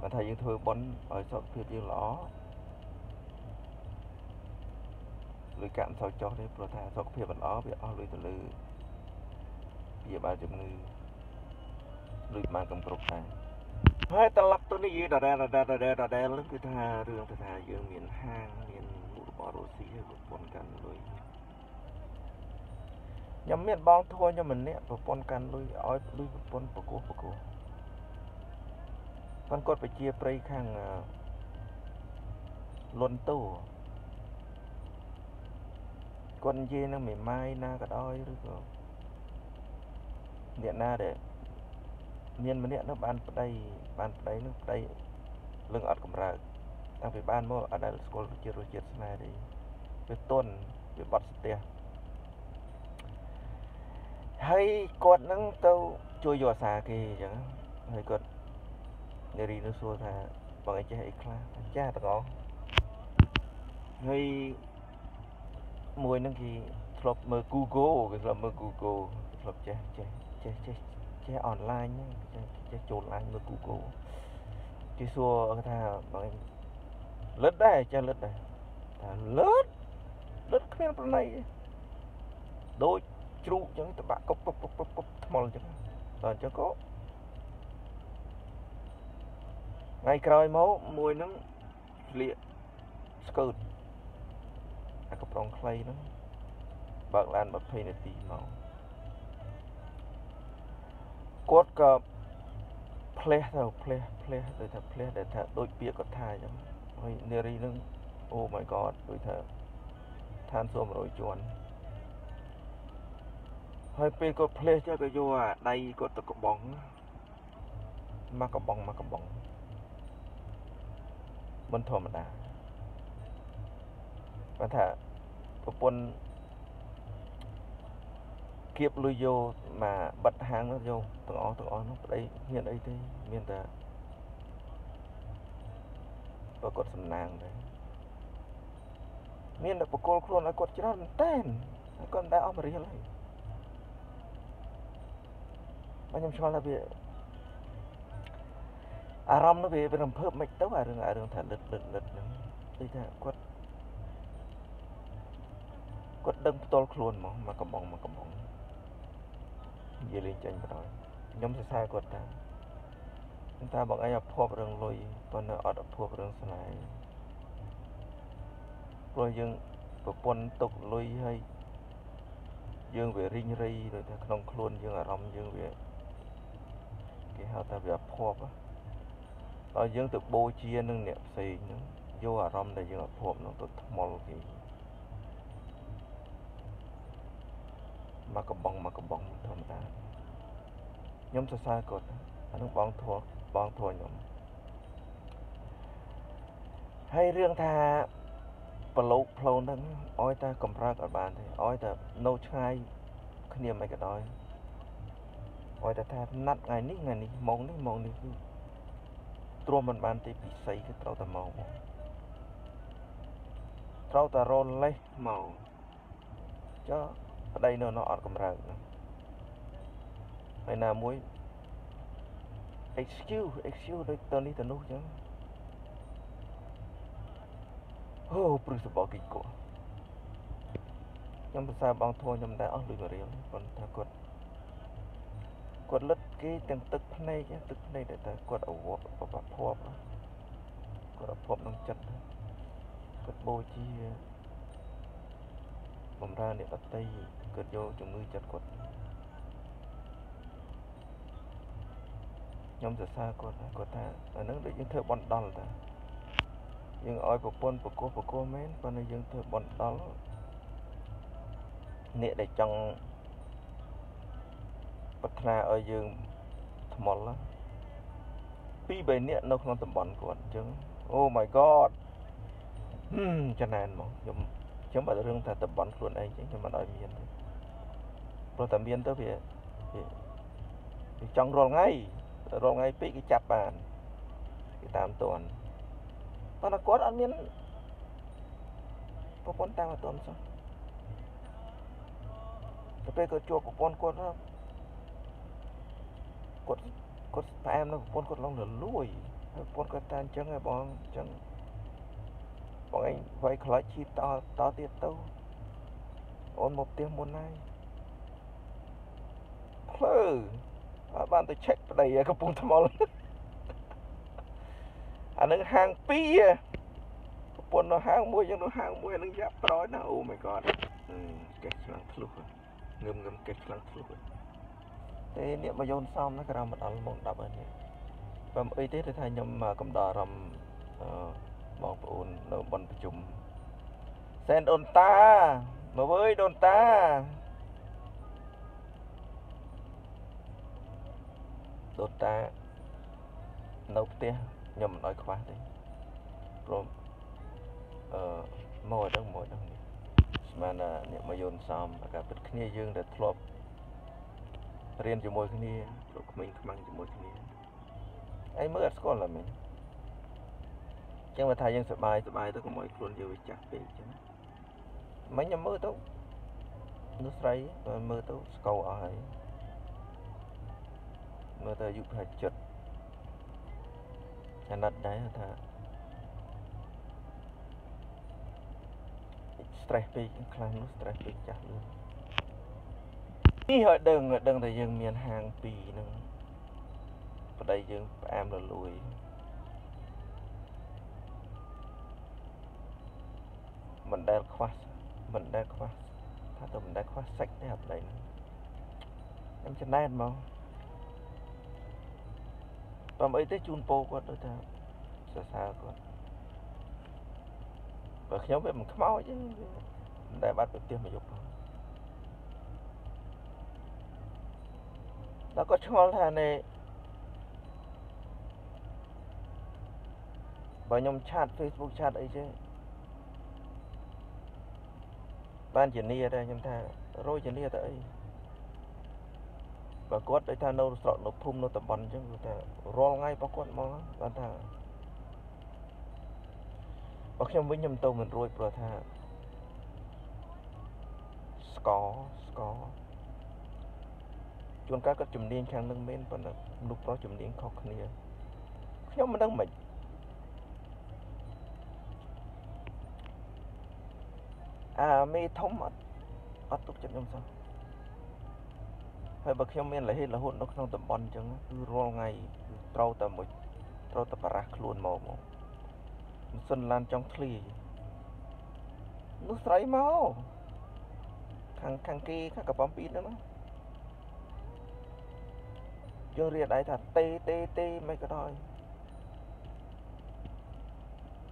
បើថាយើងធ្វើប៉ុនឲ្យសុខភាពយើងល្អលុយកាក់មិនសូវចុះទេព្រោះថាសុខភាពមិនល្អវាអស់លុយទៅលើព្យាបាលជំងឺលុយបានកំគ្រប់ដែរហើយត្រឡប់ទៅនិយាយដដែលដដែលដដែលដដែលគឺថារឿងទៅថាយើងមានហាងមានមុខរបររស់ស៊ីហើយប្រពន្ធកាន់លុយ ខ្ញុំមានបងធัวខ្ញុំម្នាក់ប្រពន្ធកាន់លុយឲ្យលុយប្រពន្ធប្រកោះប្រកោះប៉ុន្តែគាត់ប្រជាប្រិយខាងលន់តូគាត់និយាយនឹងមេម៉ាយណាក៏ដោយឬក៏អ្នកណាដែលមានម្នាក់នោះបានប្តីបានប្តីនោះប្តីលឹងអត់កម្រើកតាំងពីបានមកអត់ដែលស្គាល់រសជាតិរសជាតិស្នេហ៍ទេវាទន់វាបត់ស្ទះ ហើយគាត់នឹងទៅជួយយកអាសាគេអញ្ចឹងហើយគាត់នារីនោះសួរថាបងឯងចេះអីខ្លះចាស់ទាំងអស់ហើយមួយហ្នឹងគេធ្លាប់មើល Google គេធ្លាប់មើល Google ធ្លាប់ចេះចេះចេះចេះចេះអនឡាញចេះចេះចូលឡាញមើល Google គេសួរគេថាបងលឹតដែរចេះលឹតដែរថាលឹតលឹតគ្មានប្រណីដូច ជ្រូកចឹងតបាក់កប់កប់កប់កប់ថ្មល់ចឹងដល់អញ្ចឹងក៏ថ្ងៃក្រោយមកមួយហ្នឹងស្លៀកស្កឺតអាកំប្រងខ្លីហ្នឹងបើកឡាន20នាទីមកគាត់ក៏ផ្លេសទៅផ្លេសផ្លេសដូចថាផ្លេសដែលថាដូចពាក្យគាត់ថាអញ្ចឹងហើយនារីនឹងអូ my god ដូចថាឋានសួគ៌100ជាន់ ហើយពេលគាត់ផ្លេសចេះក៏យកអាដៃគាត់ទៅកបងមកកបងមកកបងមិនធម្មតាគាត់ថាប្រពន្ធគៀបលុយយកមកបិទហាងនោះយកទាំងអស់ទាំងអស់នោះប្តីមានអីទេមានតែប្រកបសំណាងដែរមានតែបកគលខ្លួនឲ្យគាត់ច្រើនមែនតើគាត់មិនដែលអស់មួយរៀលហើយបើ ខ្ញុំឆ្ងល់ថាវាអារម្មណ៍នោះវារំភើបមិនទៅអារឿងអារឿងថាលឹតលឹតលឹតហ្នឹងដូចថាគាត់គាត់ដឹងផ្ទាល់ខ្លួនមកមកកំបងមកកំបងនិយាយលេងចាញ់បណ្ដោយខ្ញុំសរសើរគាត់តាតាបងឯងអភ័ព្វរឿងលុយប៉ុន្តែអត់អភ័ព្វរឿងស្នេហ៍ព្រោះយើងប្រពន្ធទុកលុយហើយយើងវារីងរៃដូចថាក្នុងខ្លួនយើងអារម្មណ៍យើងវា គេហៅថាវាអភ័ព្វដល់យើងទៅបូជានឹងអ្នកផ្សេងហ្នឹងយកអារម្មណ៍ដែលយើងអភ័ព្វនោះទៅថ្មល់គេមកកំបងមកកំបងធម្មតាខ្ញុំសរសើរគាត់អានឹងបងធัวបងធัวខ្ញុំហើយរឿងថាប្រឡូកផ្លូវហ្នឹងអោយតែកំរើកអត់បានទេអោយតែនៅឆ្ងាយគ្នាមិនក៏ដោយ អោយតែថាណាត់ថ្ងៃនេះថ្ងៃនេះម៉ោងនេះម៉ោងនេះគឺទ្រាំមិនបានទេពិសីគឺត្រូវតែមកត្រូវតែរលេះមកចុះប្តីនៅនោះអត់កម្រើកណាហើយណាមួយ excuse excuse ដូចទៅនេះទៅនោះចឹងអូព្រឹសបោកគីកោខ្ញុំប្រសាបងធួខ្ញុំដែរអស់លុយមួយរៀលប៉ុន្តែគាត់ គាត់លិតគេទាំងទឹកភ្នែកទឹកភ្នែកតែគាត់អវត្តបបភ័ព្វគាត់អភ័ព្វក្នុងចិត្តគាត់បូជាបំរើអ្នកបតីគាត់យកជំងឺចិត្តគាត់ខ្ញុំសរសើរគាត់គាត់ថាអានឹងដូចយើងធ្វើបន់ដល់តាយើងឲ្យប្រពន្ធប្រកោះប្រកោះមែនប៉ុន្តែយើងធ្វើបន់ដល់អ្នកដែលចង់ ប្រាថ្នាឲ្យយើងថ្មល់ពីរបីនាក់នៅក្នុងតំបន់គាត់អញ្ចឹងអូ my god ចំណែនមកខ្ញុំខ្ញុំបើរឿងថាតំបន់ខ្លួនឯងចឹងខ្ញុំមិនឲ្យមានទេព្រោះតែមានទៅវាវាចង់រាល់ថ្ងៃរាល់ថ្ងៃពេកគេចាប់បានគេតាមតន់ប៉ុន្តែគាត់អត់មានប្រពន្ធតាមអត់តន់សោះទៅពេលគាត់ជួបប្រពន្ធគាត់ គាត់គាត់ផ្អែមនៅប្រពន្ធគាត់ឡងលលួយហើយប្រពន្ធគាត់តែអញ្ចឹងហ៎បងអញ្ចឹងបងឯងវាយខ្លាចឈីតតទៀតទៅអូនមកផ្ទះមុនហើយភ្លើអត់បានទៅ check ប្តីកំពុងថ្មល់អានឹងហាង2ប្រពន្ធនៅហាងមួយយ៉ាងនៅហាងមួយអានឹងយ៉ាប់ប្រយណាអូ my god កេះឆ្លាំងធ្លុះងឹមងឹមកេះឆ្លាំងធ្លុះ ទេនេះមកយោនសំណាក្រំមកដល់ម៉ោង10ហើយនេះបើអីទេគឺថាខ្ញុំកំដរអារម្មណ៍បងប្អូននៅបនប្រជុំសែនដូនតាមកវើយដូនតាដូនតានៅផ្ទះខ្ញុំមិនអោយខ្វះទេព្រមអឺមកដល់មកដល់នេះស្មានអ្នកមកយន្តសំអាការពិតគ្នាយើងដែលធ្លាប់ រៀនជាមួយគ្នាលោកក្មេងខ្មាំងជាមួយគ្នាអីមើលអត់ស្គាល់ឡើយមែនចឹងបើថាយើងសបាយសបាយទៅកុំឲ្យខ្លួនយើងវាចាស់ពេកចឹងមិញខ្ញុំមើលទៅនោះស្រីមើលទៅស្កោអស់ហើយមើលទៅអាយុប្រហែលចិត្តអាណិតដែរថា stress ពេកខ្លះនោះ stress ពេកចាស់លឿន នេះឲ្យដឹងដឹងតែយើងមានហាងពីរហ្នឹងប្តីយើងផ្អែមរលួយមិនដែលខ្វះមិនដែលខ្វះថាទៅមិនដែលខ្វះសាច់ទេអាប្តីហ្នឹងខ្ញុំចំណែនមកតាមអីទេជូនពោគាត់ដូចថាសរសើរគាត់បើខ្ញុំវាមិនខ្មោចទេមិនដែលបាត់ទៅផ្ទះមកយប់ ដល់គាត់ឆ្ងល់ថានេះបើខ្ញុំឆាត Facebook ឆាតអីចេះបានជានីដែរខ្ញុំថារយជានីទៅអីបើគាត់ដូចថានៅស្រុកនៅភូមិនៅតំបន់អញ្ចឹងគឺថារាល់ថ្ងៃរបស់គាត់មកបានថាបើខ្ញុំវិញខ្ញុំទៅមិនរួចព្រោះថាស្កស្ក ជួនកាលគាត់ជំនាញខាងនឹងមែនប៉ុន្តែមនុស្សប្រុសជំនាញខុសគ្នាខ្ញុំមិនដឹងមិនអាមេធំអត់អត់ទុកចិត្តខ្ញុំសោះហើយបើខ្ញុំមានរហេតរហូតនៅក្នុងតំបន់អញ្ចឹងគឺរាល់ថ្ងៃគឺត្រូវតែមួយត្រូវតែបារះខ្លួនមកមកមិនសិនឡានចង់ធ្លាយនោះស្រីមកខាងខាងគេខាងកប៉ំពីហ្នឹងណា យើងរៀនដៃថាទេទេទេមិនក៏ដោយ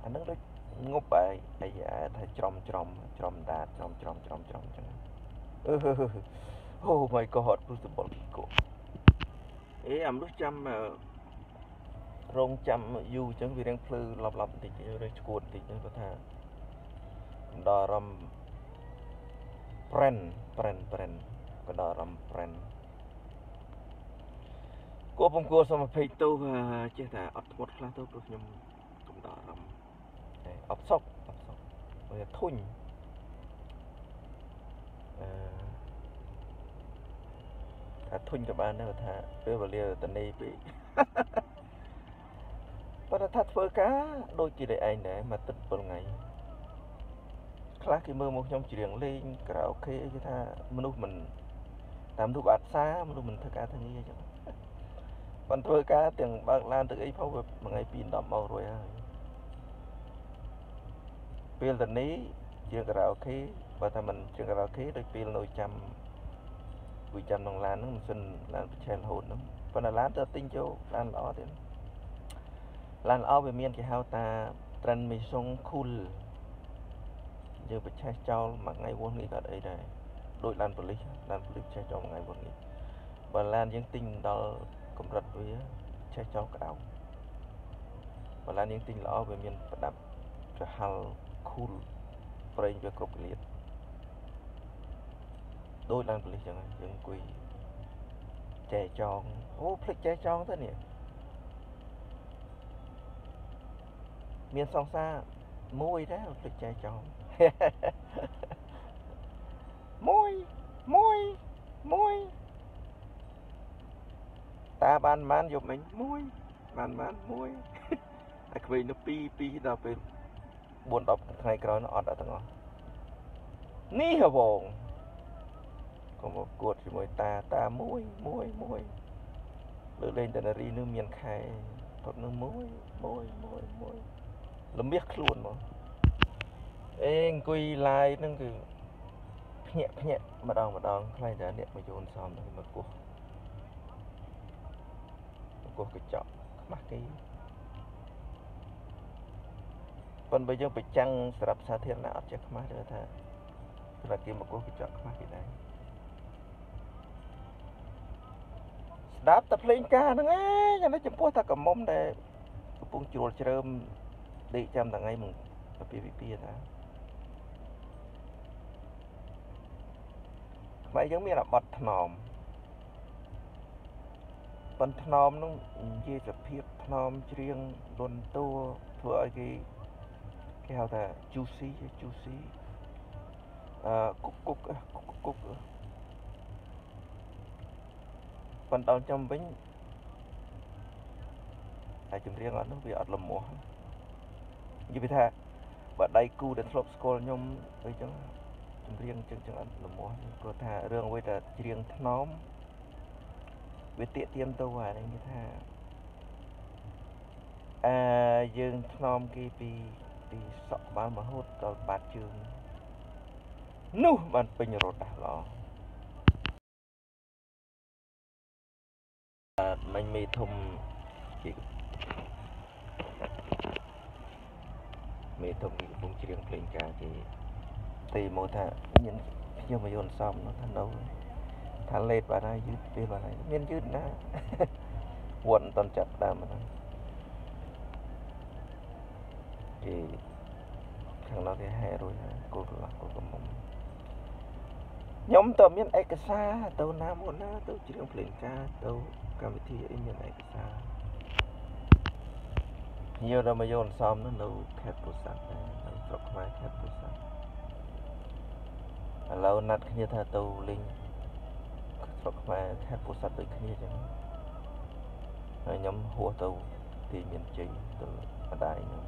អានឹងដូចងប់ហើយអាយ៉ាថាច្រំច្រំច្រំដាតច្រំច្រំច្រំច្រំចឹងអឺអូ my god ព្រោះសបល់គីកូអេអាមនុស្សចាំរងចាំយូរអញ្ចឹងវារៀងភ្លឺឡប់ឡប់បន្តិចរៀងឈួតបន្តិចហ្នឹងគាត់ថាដល់អារម្មណ៍ brand brand brand ក៏ដល់អារម្មណ៍ brand គួរពំគួរសមភ័យទៅចេះតែអត់ធ្មត់ខ្លះទៅព្រោះខ្ញុំកុំដល់អារម្មណ៍អត់សុកអត់សុកវាធុញអឺថាធុញក៏បានដែរបើថាពេលវេលាតនីពេកប៉ុន្តែថាធ្វើការដូចជាតែឯងដែរមកទឹក7ថ្ងៃខ្លះគេមើលមកខ្ញុំច្រៀងលេងក្រៅអូខេគេថាមនុស្សមិនតាមរូបអត់សាមនុស្សមិនធ្វើការធ្វើងារអញ្ចឹង ប៉ុន្តែធ្វើការទាំងបើកឡានទឹកអីផងវាមួយថ្ងៃ2 10ម៉ោងរួចហើយពេលតនីជាងការ៉ាអូខេបើថាមិនជាងការ៉ាអូខេដូចពេលនៅចាំគួយចាំក្នុងឡានហ្នឹងមិនសិនឡានប្រឆេះរហូតហ្នឹងប៉ុន្តែឡានទៅទិញចូលឡានល្អទៀតឡានល្អវាមានគេហៅថា transmission cool យើងប្រឆេះចោលមួយថ្ងៃវោះនេះក៏អីដែរដូចឡានប៉ូលីសឡានប៉ូលីសឆេះចោលមួយថ្ងៃវោះនេះបើឡានយើងទិញដល់ កម្រិតវាឆេះចោលក្តៅបើឡានយើងទិញល្អវាមានប្រដាប់ចំហល់ cool ប្រេងវាគ្រប់កលៀតដូចឡានប៉ូលីសចឹងហើយយើងអង្គុយចែចងអូភ្លេចចែចងទៅនេះមានសង្សារមួយដែរភ្លេចចែចងមួយមួយមួយ តាបានបានយកមិញមួយបានបានមួយហើយក្មេងទៅ2 2ដល់ពេល4 10ថ្ងៃក្រោយនោះអត់អត់ទាំងអស់នេះហវងកុំមកគួតជាមួយតាតាមួយមួយមួយលើលេងតនារីនឹងមានខែផុតនឹងមួយមួយមួយមួយលំមាសខ្លួនមកអេអង្គុយ live ហ្នឹងគឺភ្ញាក់ភ្ញាក់ម្ដងម្ដងខ្លាចតែអ្នកមកយូនសំហ្នឹងមកគោះមក គោះកញ្ចក់ខ្មាស់គេប៉ុន្តែបើយើងប្រចាំងសម្រាប់សាធារណៈអត់ចេះខ្មាស់ទេថាសម្រាប់គេមកគោះកញ្ចក់ខ្មាស់គេដែរស្ដាប់តែភ្លេងការហ្នឹងឯងអានេះចំពោះតែកមុំដែលកំពុងជ្រួលជ្រើមដេកចាំថ្ងៃមកពីពីពីថាខ្មែរយើងមានអាបត់ថ្នម ប៉ុន្តែថ្នមនោះនិយាយសភាពថ្នមច្រៀងលន់តួធ្វើឲ្យគេគេហៅថា juicy juicy អឺគុកគុកគុកគុកប៉ុន្តែដល់ចំវិញតែចម្រៀងអត់នោះវាអត់លមាស់និយាយពីថាបើដៃគូដែលធ្លាប់ស្គាល់ខ្ញុំអីចឹងចម្រៀងចឹងចឹងអត់លមាស់គាត់ថារឿងអ្វីតែច្រៀងថ្នម វាទៀកទៀមទៅអានេះគេថាអឺយើងថ្នមគេពីពីសក់ក្បាលមហូតដល់បាតជើងនោះបានពេញរត់ដាស់ល្អអឺមិញមេធំគេមេធំគេកំពុងច្រៀងភ្លេងការគេទីមកថាមានខ្ញុំមកយន្តសំនោះថានៅ ថាលេតបាត់ហើយយឺតពេលបាត់ហើយមានយឺតណាវត្តមិនតន់ចាប់ដើមហ្នឹងគេខាងនោះគេហែរួចហើយគោលកន្លះគោលកំមុំខ្ញុំតើមានឯកសារទៅណាមកណាទៅជ្រៀងភ្លេងការទៅកម្មវិធីអីមានឯកសារខ្ញុំដល់មកយកសំនោះនៅខេត្តពោធិ៍សាត់ដែរនៅស្រុកខ្មែរខេត្តពោធិ៍សាត់ឥឡូវណាត់គ្នាថាទៅលេង ស្រុកខ្មែរខេត្តពោធិ៍សាត់ដូចគ្នាចឹងហើយខ្ញុំហួសទៅទីមានជ័យទៅម្ដាយខ្ញុំ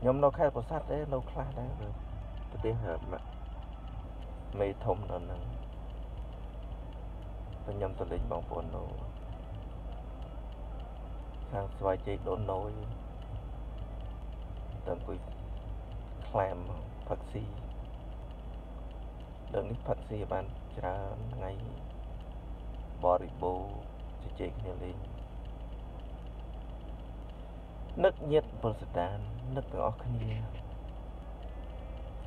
ខ្ញុំនៅខេត្តពោធិ៍សាត់ទេនៅខ្លះដែរប្រទេសមេធំនៅហ្នឹងខ្ញុំទៅលេងបងប្អូននៅខាងស្វាយជ័យដូនណយទៅអង្គុយខ្លែមផឹកស៊ីដ ល់នេះផឹកស៊ីបានច្រើនថ្ងៃបរិបូរជជែកគ្នាលេងនឹកញាតពលសដាននឹកទាំងអស់គ្នា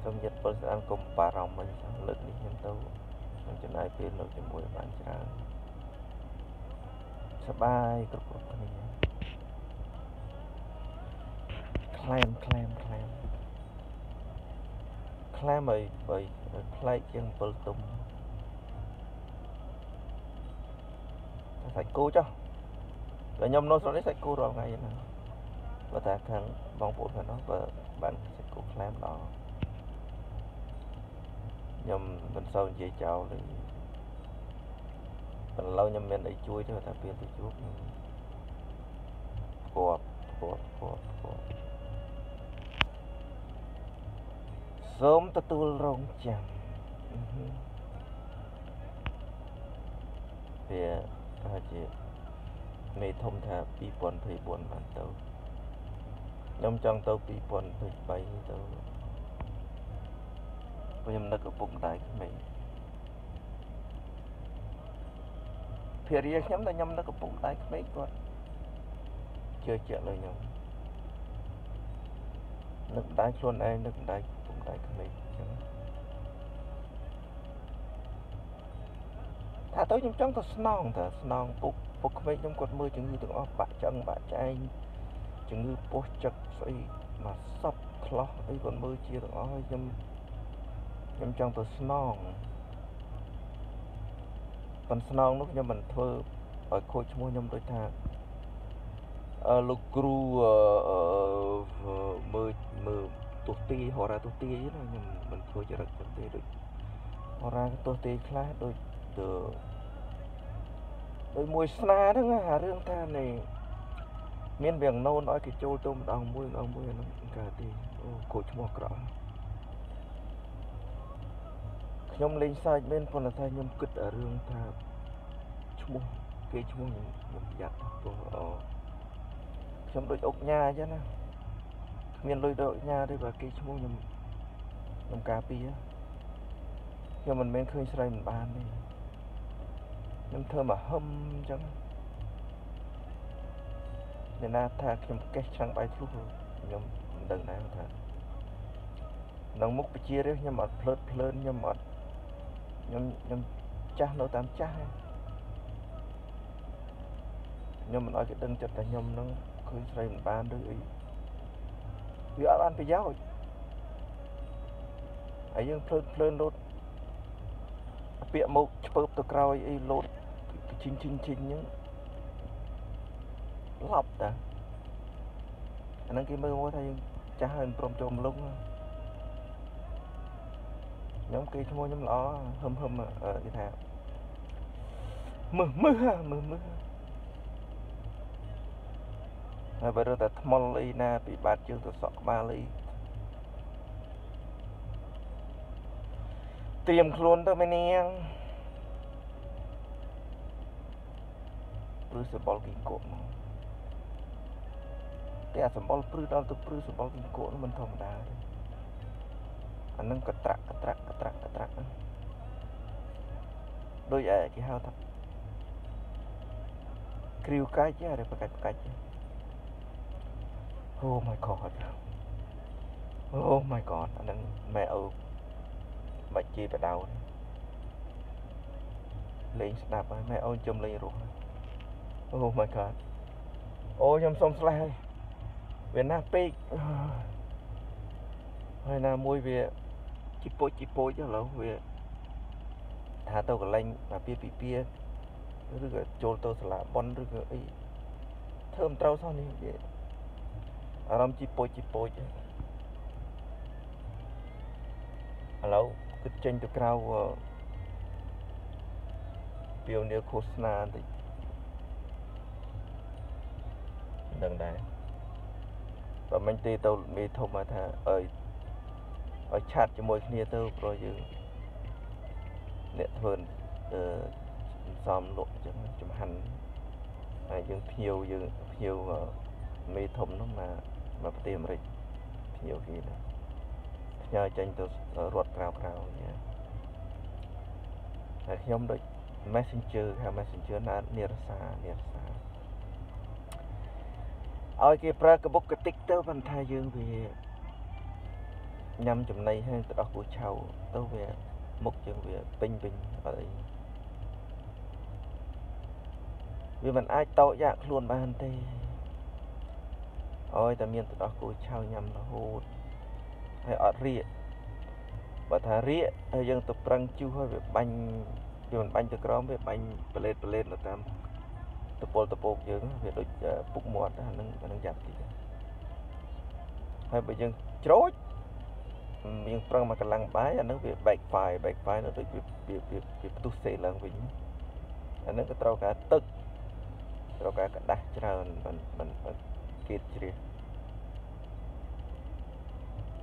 សូមញាតពលសដានកុំបារម្ភអីចឹងលើកនេះខ្ញុំទៅខ្ញុំចំណាយពេលនៅជាមួយបានច្រើនសបាយគ្រប់គ្រប់គ្នាខ្លែមខ្លែមខ្លែម ខ្លែមឲ្យឲ្យប្លែកជាង7ទុំសាច់គោចុះតែខ្ញុំនៅស្រុកនេះសាច់គោរាល់ថ្ងៃហ្នឹងបើតែខាងបងប្អូនខាងនោះបើបានសាច់គោខ្លែមដល់ញខ្ញុំមិនសូវនិយាយចោលទេឥឡូវខ្ញុំមានអីជួយទេតែពេលទៅជួបខ្ញុំគាត់គាត់គាត់គាត់ សូមទទួលរងចាំវាថាជាមេធំថា2024បានទៅខ្ញុំចង់ទៅ2023ទៅខ្ញុំនឹកឪពុកម្ដាយក្មេងភារយាខ្ញុំតែខ្ញុំនឹកឪពុកម្ដាយក្មេងគាត់ជឿជាក់លើខ្ញុំ នឹកម្ដាយខ្លួនឯងនឹកម្ដាយឪពុកម្ដាយក្មេងអញ្ចឹងថាទៅខ្ញុំចង់ទៅស្នងតើស្នងពុកពុកក្មេងខ្ញុំគាត់មើលជំងឺទាំងអស់បាក់ចឹងបាក់ចែងជំងឺពោះចឹកស្អីមកសពឆ្លោះអីគាត់មើលជាទាំងអស់ហើយខ្ញុំខ្ញុំចង់ទៅស្នងប៉ុន្តែស្នងនោះខ្ញុំមិនធ្វើឲ្យខូចឈ្មោះខ្ញុំដូចថាអឺ លោកគ្រូអឺមើលមើលទោះទីហោរាទោះទីណាខ្ញុំមិនធ្វើចរិតទេដូចហោរាទោះទីខ្លះដូចទៅដោយមួយស្នាហ្នឹងអារឿងថានេះមានវាំងណូនឲ្យគេចូលទៅម្ដងមួយម្ដងមួយហ្នឹងកើតទេអូគោឈ្មោះក្រក់ខ្ញុំលេងសើចមែនប៉ុន្តែខ្ញុំគិតអារឿងថាឈ្មោះគេឈ្មោះខ្ញុំខ្ញុំប្រយ័ត្នព្រោះអូ ខ្ញុំដូចអុកញ៉ាអញ្ចឹងណាគ្មានលុយដូចអុកញ៉ាទេបើគេឈ្មោះខ្ញុំខ្ញុំការពារខ្ញុំមិនមែនឃើញស្រីមិនបានទេខ្ញុំធ្វើមកហឹមអញ្ចឹងអ្នកណាថាខ្ញុំកេះឆ្នាំងបាយធ្លុះខ្ញុំមិនដឹងដែរថាក្នុងមុខពជារាជខ្ញុំអត់ភ្លើតភ្លើនខ្ញុំអត់ខ្ញុំខ្ញុំចាស់នៅតាមចាស់ខ្ញុំមិនអោយគេដឹងចិត្តតែខ្ញុំនឹង ឃើញស្រីមិនបានឬអីវាអត់បានប្រយោជន៍ហើយយើងភ្លើនភ្លើនលោតពាក្យមកឆ្ពើបទៅក្រោយអីលោតឈិញឈិញឈិញហ្នឹងឡប់តាអាហ្នឹងគេមើលមកថាយើងចាស់ហើយមិនព្រមចូលមលុងខ្ញុំគេឈ្មោះខ្ញុំល្អហឹមហឹមគេថាមើលមើលមើលមើល ហើយបើរត់តែថ្មល់អីណាពីបាតជើងទៅសក់ក្បាលអីត្រៀមខ្លួនទៅមេនាងព្រឺសបល់គីកក់មកតែអាសម្បល់ព្រឺដល់ទៅព្រឺសម្បល់គីកក់នោះមិនធម្មតាទេអានឹងកត្រាក់កត្រាក់កត្រាក់កត្រាក់ដូចឯគេហៅថាគ្រីវកាច់ទេប្រកាច់ប្រកាច់ អូ my god អូ my god អានឹងម៉ែឪបាច់ជីបដៅលេងស្ដាប់ហើយម៉ែអូនជុំលេងរស់អូ my god អូខ្ញុំសុំស្លេះហើយវាណាស់ពេកហើយណាមួយវាជីពោចជីពោចឥឡូវវាថាទៅកន្លែងអាពីពីពីឬក៏ចូលទៅសាលាប៉ុនឬក៏អីធ្វើមិនត្រូវសោះនេះវា អារម្មណ៍ជីពោចជីពោចឥឡូវគិតចេញទៅក្រៅពីវនីឃោសនាបន្តិចដឹងដែរបើមិញទេទៅមេធំមកថាអើយឲ្យឆាត់ជាមួយគ្នាទៅព្រោះយើងអ្នកធ្វើអឺសំលក់អញ្ចឹងចំហាន់ហើយយើងភ្ញៀវយើងភ្ញៀវមេធំនោះមក មកប្រទេសអាមេរិកភ្ញៀវគេណាផ្ញើចេញទៅរត់ក្រៅក្រៅនេះហើយខ្ញុំដូច Messenger ហៅ Messenger ណានិរសានិរសាឲ្យគេប្រើកបុកកតិកទៅប៉ុន្តែយើងវាញ៉ាំចំណីហើយទៅដោះគូឆៅទៅវាមុខយើងវាពេញពេញអត់អីវាមិនអាចតោកយ៉ាក់ខ្លួនបានទេ អើយតែមានទៅដោះគូឆៅញ៉ាំរហូតហើយអត់រៀកបើថារៀកហើយយើងទៅប្រឹងជុះហើយវាបាញ់វាមិនបាញ់ទៅក្រោមវាបាញ់ប្លេតប្លេតទៅតាមតពលតពោកយើងវាដូចពុកមាត់ហ្នឹងហ្នឹងយ៉ាប់តិចហើយបើយើងច្រូច យើងប្រឹងមកកម្លាំងបាយអានឹងវា backfire backfire នោះដូចវាវាវាវាផ្ទុះសេកឡើងវិញអានឹងក៏ត្រូវការទឹកត្រូវការกระដាស់ច្រើនមិនមិន មិនគៀតជ្រះ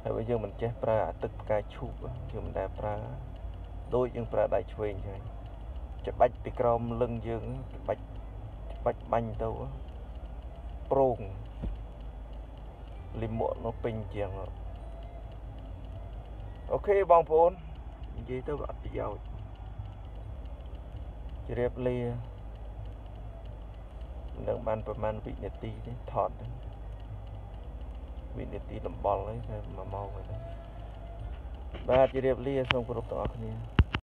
ហើយបើយើងមិនចេះប្រើអាទឹកផ្កាឈូកយើងមិនដែលប្រើដូចយើងប្រើដៃឆ្វេងចឹងច្បាច់ពីក្រោមលឹងយើងច្បាច់ច្បាច់បាញ់ទៅប្រងលិមួកនោះពេញជាងអូខេបងប្អូននិយាយទៅវាអត់ប្រយោជន៍ជ្រាបលា នឹងបានប្រហែលវិនាទីទេថតវិនាទីដំបល់ហើយតែ1ម៉ោងហើយបាទជ្រាបលាសូមគោរពទាំងអស់គ្នា